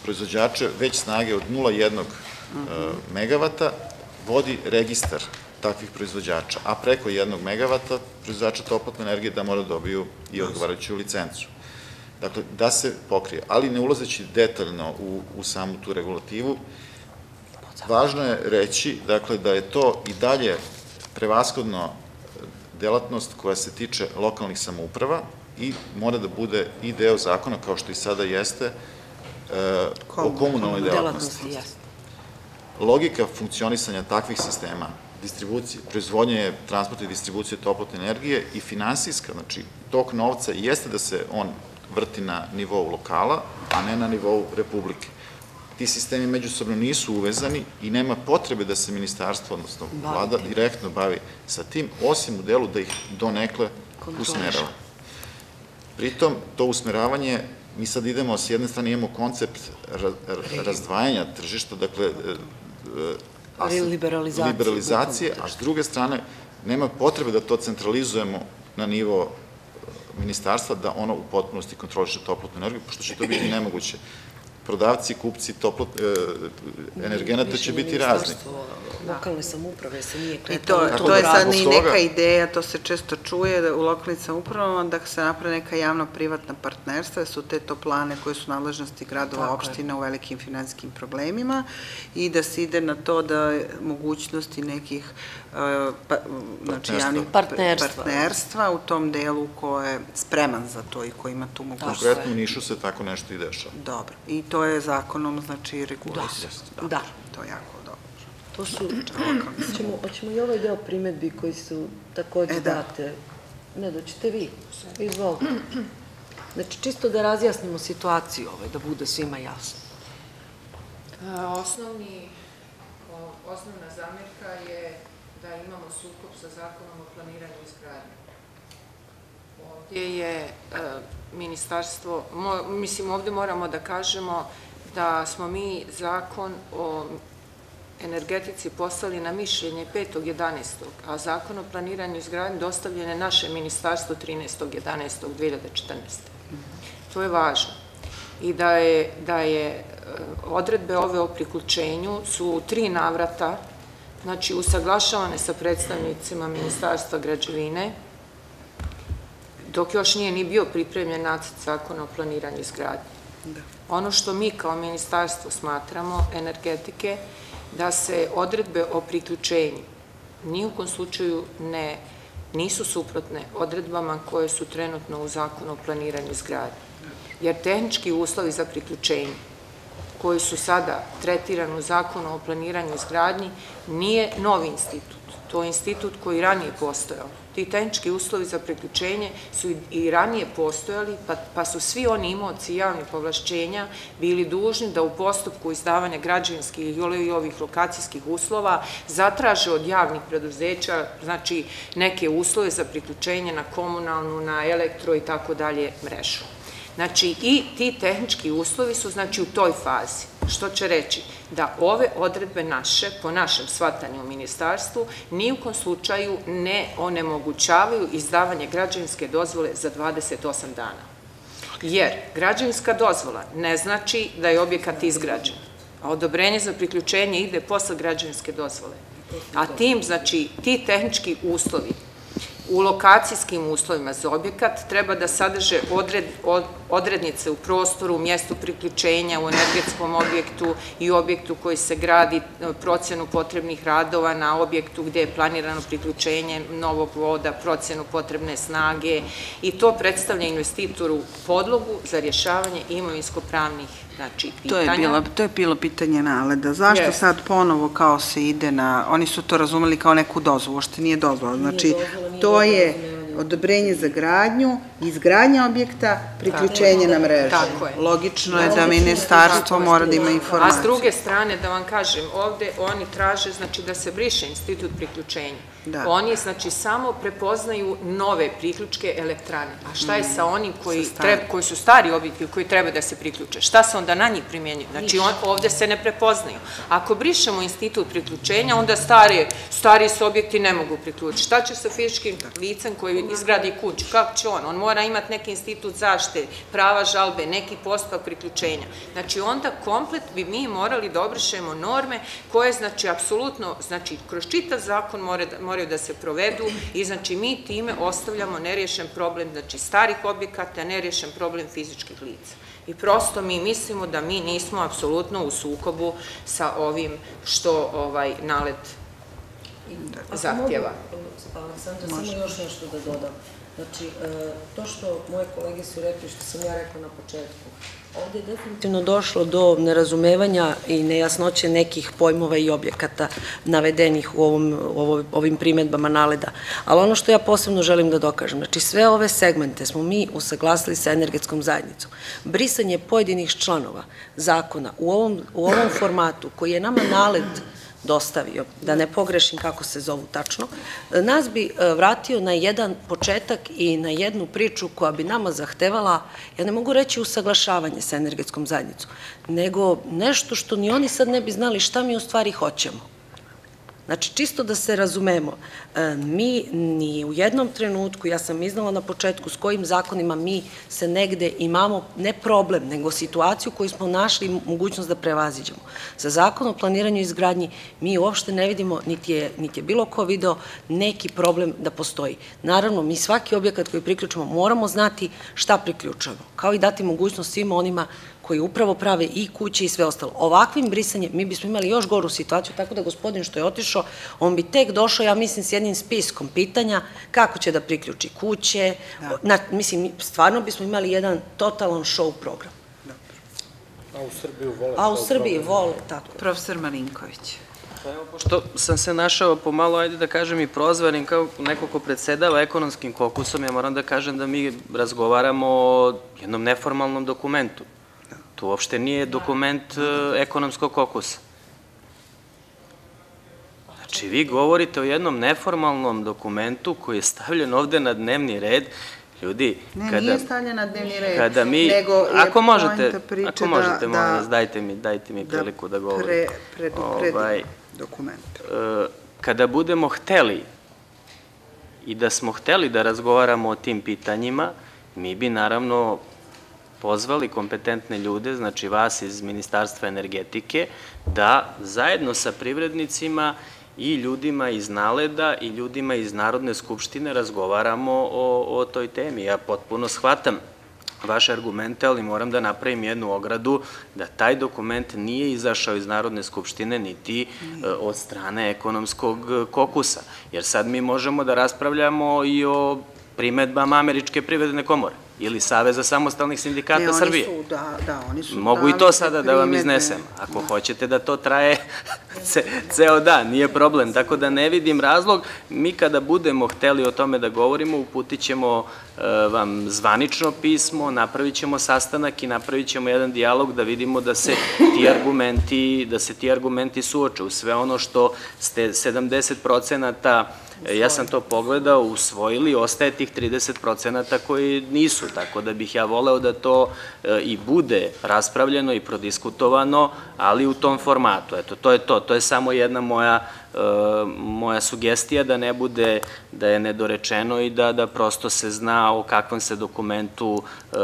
proizvođače već snage od 0,1 megavata vodi registar takvih proizvođača, a preko jednog megavata proizvođača toplotne energije da mora da dobiju i odgovarajuću licencu. Dakle, da se pokrije, ali ne ulazeći detaljno u, u samu tu regulativu, važno je reći, dakle, da je to i dalje prevaskodno delatnost koja se tiče lokalnih samouprava i mora da bude i deo zakona, kao što i sada jeste, e, o komunalnoj delatnosti. Delatnosti. Logika funkcionisanja takvih sistema, distribucije, proizvodnje, transporta i distribucije toplotne energije i finansijska, znači tok novca jeste da se on vrti na nivou lokala, a ne na nivou republike. Ti sistemi međusobno nisu uvezani i nema potrebe da se ministarstvo, odnosno vlada, direktno bavi sa tim, osim u delu da ih donekle usmerava. Pritom, to usmeravanje, mi sad idemo, s jedne strane imamo koncept ra- ra- razdvajanja tržišta, dakle, liberalizacije, a s druge strane, nema potrebe da to centralizujemo na nivo e, ministarstva, da ono u potpunosti kontroliše toplotnu energiju, pošto će to biti nemoguće. Prodavci, kupci toplot, e, energenata će biti razni. Ministarstvo Lokalne samouprave se nije I kretalo to, u tom to je sad i neka ideja, to se često čuje da u lokalnim samoupravama da se naprave neka javno-privatna partnerstva, da su te toplane koje su nadležnosti gradova, Tako je. opština u velikim finansijskim problemima i da se ide na to da mogućnosti nekih pa, znači javnih Partnerstva. partnerstva u tom delu ko je spreman za to i ko ima tu mogućnost. Konkretno u Nišu se tako nešto i dešava. Dobro, i to je zakonom, znači, regulisano. Dobro, da. To je jako dobro. To su, hoćemo, hoćemo i ovaj deo primetbi koji su takođe E, da. date. Ne, doćete vi, izvolite. Znači, čisto da razjasnimo situaciju ovaj, da bude svima jasno. A, Osnovni, osnovna zamjerka je da imamo sukob sa zakonom o planiranju i izgradnji. Ovdje je e, ministarstvo, mislim ovdje moramo da kažemo da smo mi zakon o energetici poslali na mišljenje 5.11. a zakon o planiranju i izgradnji dostavljen je naše ministarstvo 13.11.2014. To je važno. I da je, da je e, odredbe ove o priključenju su tri navrata, znači usaglašavane sa predstavnicima Ministarstva građevine, dok još nije ni bio pripremljen nacrt zakona o planiranju i izgradnji. Ono što mi kao ministarstvo smatramo energetike, da se odredbe o priključenju ni u kom slučaju ne, nisu suprotne odredbama koje su trenutno u zakonu o planiranju i izgradnji. Jer tehnički uslovi za priključenje koji su sada tretirani u zakonu o planiranju i izgradnji nije novi institut. To je institut koji ranije postojao. Ti tehnički uslovi za priključenje su i- i ranije postojali, pa, pa su svi oni imoci javnih povlašćenja bili dužni da u postupku izdavanja građevinskih ili ovih lokacijskih uslova zatraže od javnih preduzeća, znači neke uslove za priključenje na komunalnu, na elektro i tako dalje mrežu. Znači, i ti tehnički uslovi su, znači, u toj fazi. Što će reći? Da ove odredbe naše, po našem shvatanju u ministarstvu, ni u kom slučaju ne onemogućavaju izdavanje građevinske dozvole za 28 dana. Jer građevinska dozvola ne znači da je objekat izgrađen, a odobrenje za priključenje ide posle građevinske dozvole. A tim, znači, ti tehnički uslovi u lokacijskim uslovima za objekat treba da sadrže odred, od- odrednice u prostoru, u mjestu priključenja, u energetskom objektu i objektu koji se gradi e, procjenu potrebnih radova na objektu gde je planirano priključenje novog voda, procjenu potrebne snage i to predstavlja investitoru podlogu za rješavanje imovinsko-pravnih znači, To je, pitanja. bilo, to je bilo pitanje naleda. Zašto Jeste. sad ponovo kao se ide na, oni su to razumeli kao neku dozvolu, uopšte nije dozvola. Znači, dozvola, nije to dobro je. Odobrenje za gradnju, izgradnja objekta, priključenje na mrežu. Tako je. Logično je da ministarstvo mora da ima A s informaciju. druge strane, da vam kažem, ovde oni traže znači, da se briše institut priključenja. Da. Oni znači samo prepoznaju nove priključke elektrane. A šta je sa onim koji, Sa starim. treba, koji su stari objekti koji treba da se priključe? Šta se onda na njih primjenjuje? Znači on, ovde se ne prepoznaju. Ako brišemo institut priključenja, onda stari, stari se objekti ne mogu priključiti. Šta će sa fizičkim licem koji izgradi kuću? Kako će on? On mora imati neki institut zaštite, prava žalbe, neki postupak priključenja. Znači onda komplet bi mi morali da obrišemo norme koje znači apsolutno, znači kroz čitav zakon da- moraju da se provedu i znači mi time ostavljamo nerješen problem znači starih objekata, nerješen problem fizičkih lica. I prosto mi mislimo da mi nismo apsolutno u sukobu sa ovim što ovaj nalet zahtjeva. Aleksandra, samo još nešto da dodam. Znači, e, to što moje kolege su rekli, što sam ja rekla na početku, ovdje je definitivno došlo do nerazumevanja i nejasnoće nekih pojmova i objekata navedenih u ovom, ovim primetbama naleda. Ali ono što ja posebno želim da dokažem, znači sve ove segmente smo mi usaglasili sa energetskom zajednicom. Brisanje pojedinih članova zakona u ovom, u ovom formatu koji je nama naled dostavio, da ne pogrešim kako se zovu tačno, nas bi e, vratio na jedan početak i na jednu priču koja bi nama zahtevala, ja ne mogu reći usaglašavanje sa energetskom zajednicom, nego nešto što ni oni sad ne bi znali šta mi u stvari hoćemo. Znači, čisto da se razumemo, e, mi ni u jednom trenutku, ja sam iznala na početku s kojim zakonima mi se negde imamo, ne problem, nego situaciju koju smo našli mogućnost da prevaziđemo. Za zakon o planiranju i izgradnji mi uopšte ne vidimo, niti je, niti bilo ko video neki problem da postoji. Naravno, mi svaki objekat koji priključamo moramo znati šta priključujemo, kao i dati mogućnost svima onima koji upravo prave i kuće i sve ostalo. Ovakvim brisanjem mi bismo imali još goru situaciju, tako da gospodin što je otišao, on bi tek došao, ja mislim, s jednim spiskom pitanja kako će da priključi kuće, na, mislim, mi stvarno bismo imali jedan totalan show program. A u Srbiju vole. A u Srbiji vole tako. Profesor Marinković. Pa evo, pošto sam se našao pomalo, ajde da kažem, i prozvanim kao neko ko predsedava ekonomskim kokusom, ja moram da kažem da mi razgovaramo o jednom neformalnom dokumentu. To uopšte nije dokument e, ekonomskog kokusa. Znači, vi govorite o jednom neformalnom dokumentu koji je stavljen ovde na dnevni red. Ljudi, Ne, kada... nije stavljen na dnevni red. Kada mi, nego ako možete, priče ako možete, da, molim da, vas, dajte mi, dajte mi da priliku da govorim. pre, predupredimo Ovaj, dokument. e, kada budemo hteli i da smo hteli da razgovaramo o tim pitanjima, mi bi naravno pozvali kompetentne ljude, znači vas iz Ministarstva energetike, da zajedno sa privrednicima i ljudima iz Naleda i ljudima iz Narodne skupštine razgovaramo o, o toj temi. Ja potpuno shvatam vaše argumente, ali moram da napravim jednu ogradu da taj dokument nije izašao iz Narodne skupštine niti e, od strane ekonomskog e, kokusa. Jer sad mi možemo da raspravljamo i o primetbama Američke privredne komore ili Saveza samostalnih sindikata Ne, Srbije. su, da, da, oni su Mogu i to sada da vam iznesem. Ako hoćete da to traje ce, ceo dan, nije problem. Tako da ne vidim razlog. Mi kada budemo hteli o tome da govorimo, uputit ćemo e, vam zvanično pismo, napravit ćemo sastanak i napravit ćemo jedan dijalog da vidimo da se ti argumenti, da se ti argumenti suoče u sve ono što ste 70 Ja sam to pogledao, usvojili, ostaje tih 30% koji nisu, tako da bih ja voleo da to e, i bude raspravljeno i prodiskutovano, ali u tom formatu. Eto, to je to. To je samo jedna moja, e, moja sugestija da ne bude da je nedorečeno i da, da prosto se zna o kakvom se dokumentu e,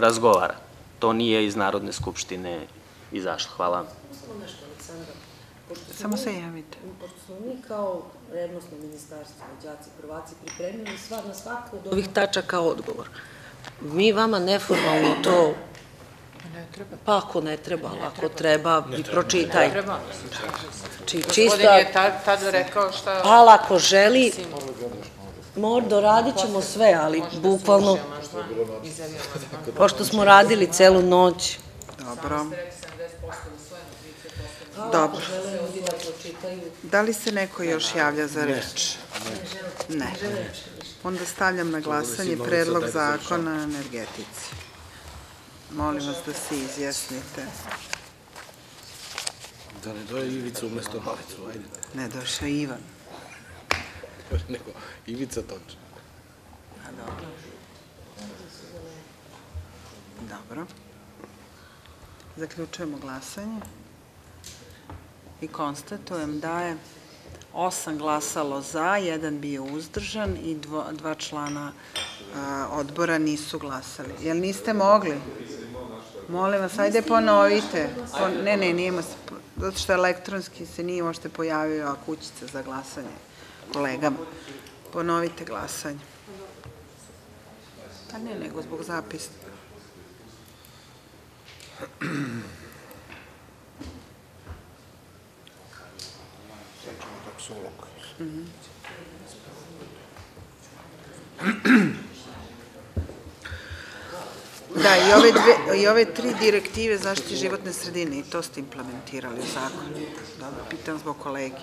razgovara. To nije iz Narodne skupštine izašlo. Hvala. Samo nešto, Aleksandra. Samo se javite. Pošto smo mi kao revnosno ministarstvo, đaci prvaci, pripremili sva, na svaku od ovih tačaka odgovor. Mi vama neformalno to, Ne treba. pa ako ne treba, ali ako treba, vi pročitajte. Treba. Či, Gospodin je tad- tada rekao šta... ali ako želi, mor, doradit ćemo sve, ali bukvalno, pošto smo radili celu noć, Dobro. Dobro. da. Da li se neko još javlja za reč? Ne. Onda stavljam na glasanje predlog zakona o energetici. Molim vas da se izjasnite. Da ne doje Ivica umesto Malicu, ajde. Ne došao Ivan. Nego, Ivica Tonč. A dobro. Dobro. Zaključujemo glasanje. Konstatujem da je osam glasalo za, jedan bio uzdržan i dva, člana odbora nisu glasali. Jel niste mogli? Molim vas, ajde ponovite. Po, ne, ne, nijemo se, zato što elektronski se nije možete pojavio kućica za glasanje kolegama. Ponovite glasanje. Pa ne, nego zbog zapisnika. Da, i ove, dve, i ove tri direktive zaštite životne sredine, i to ste implementirali u zakon. Dobro, pitam zbog kolegi.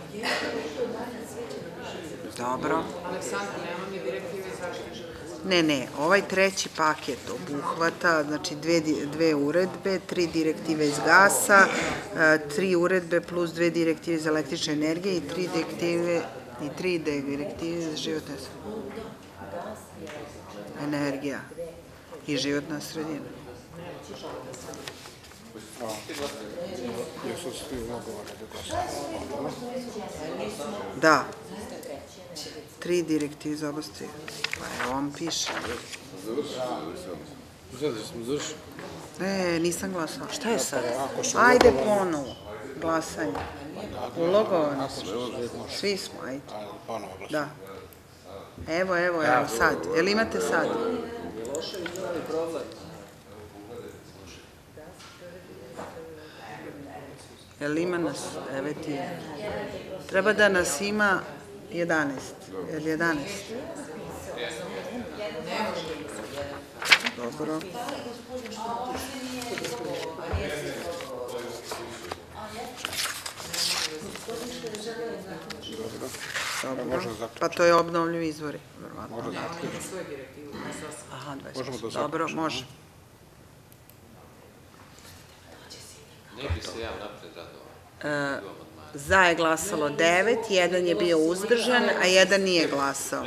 Dobro. Aleksandar, nema mi direktive zaštite životne Ne, ne, ovaj treći paket obuhvata, znači dve, dve uredbe, tri direktive iz gasa, e, tri uredbe plus dve direktive iz električne energije i tri direktive i tri direktive za životne sredine. Energija i životna sredina. Da. Tri direktive iz oblasti, pa evo vam piše. Sada smo završili. E, nisam glasala. Šta je sad? Ajde ponovo. Glasanje. Ulogovani smo. Svi smo, ajde. Da. Evo, evo, evo, sad. Jel imate sad? Jel ima nas? Devet je. Treba da nas ima 11. Jel 11? Dobro. Dobro. Pa to je obnovljivi izvori, verovatno. Aha, 20. Možemo da Dobro, može. Ne bi se ja napred radovao. Za je glasalo devet, jedan je bio uzdržan, a jedan nije glasao.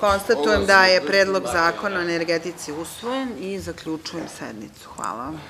Konstatujem da je predlog zakona o energetici usvojen i zaključujem sednicu. Hvala vam.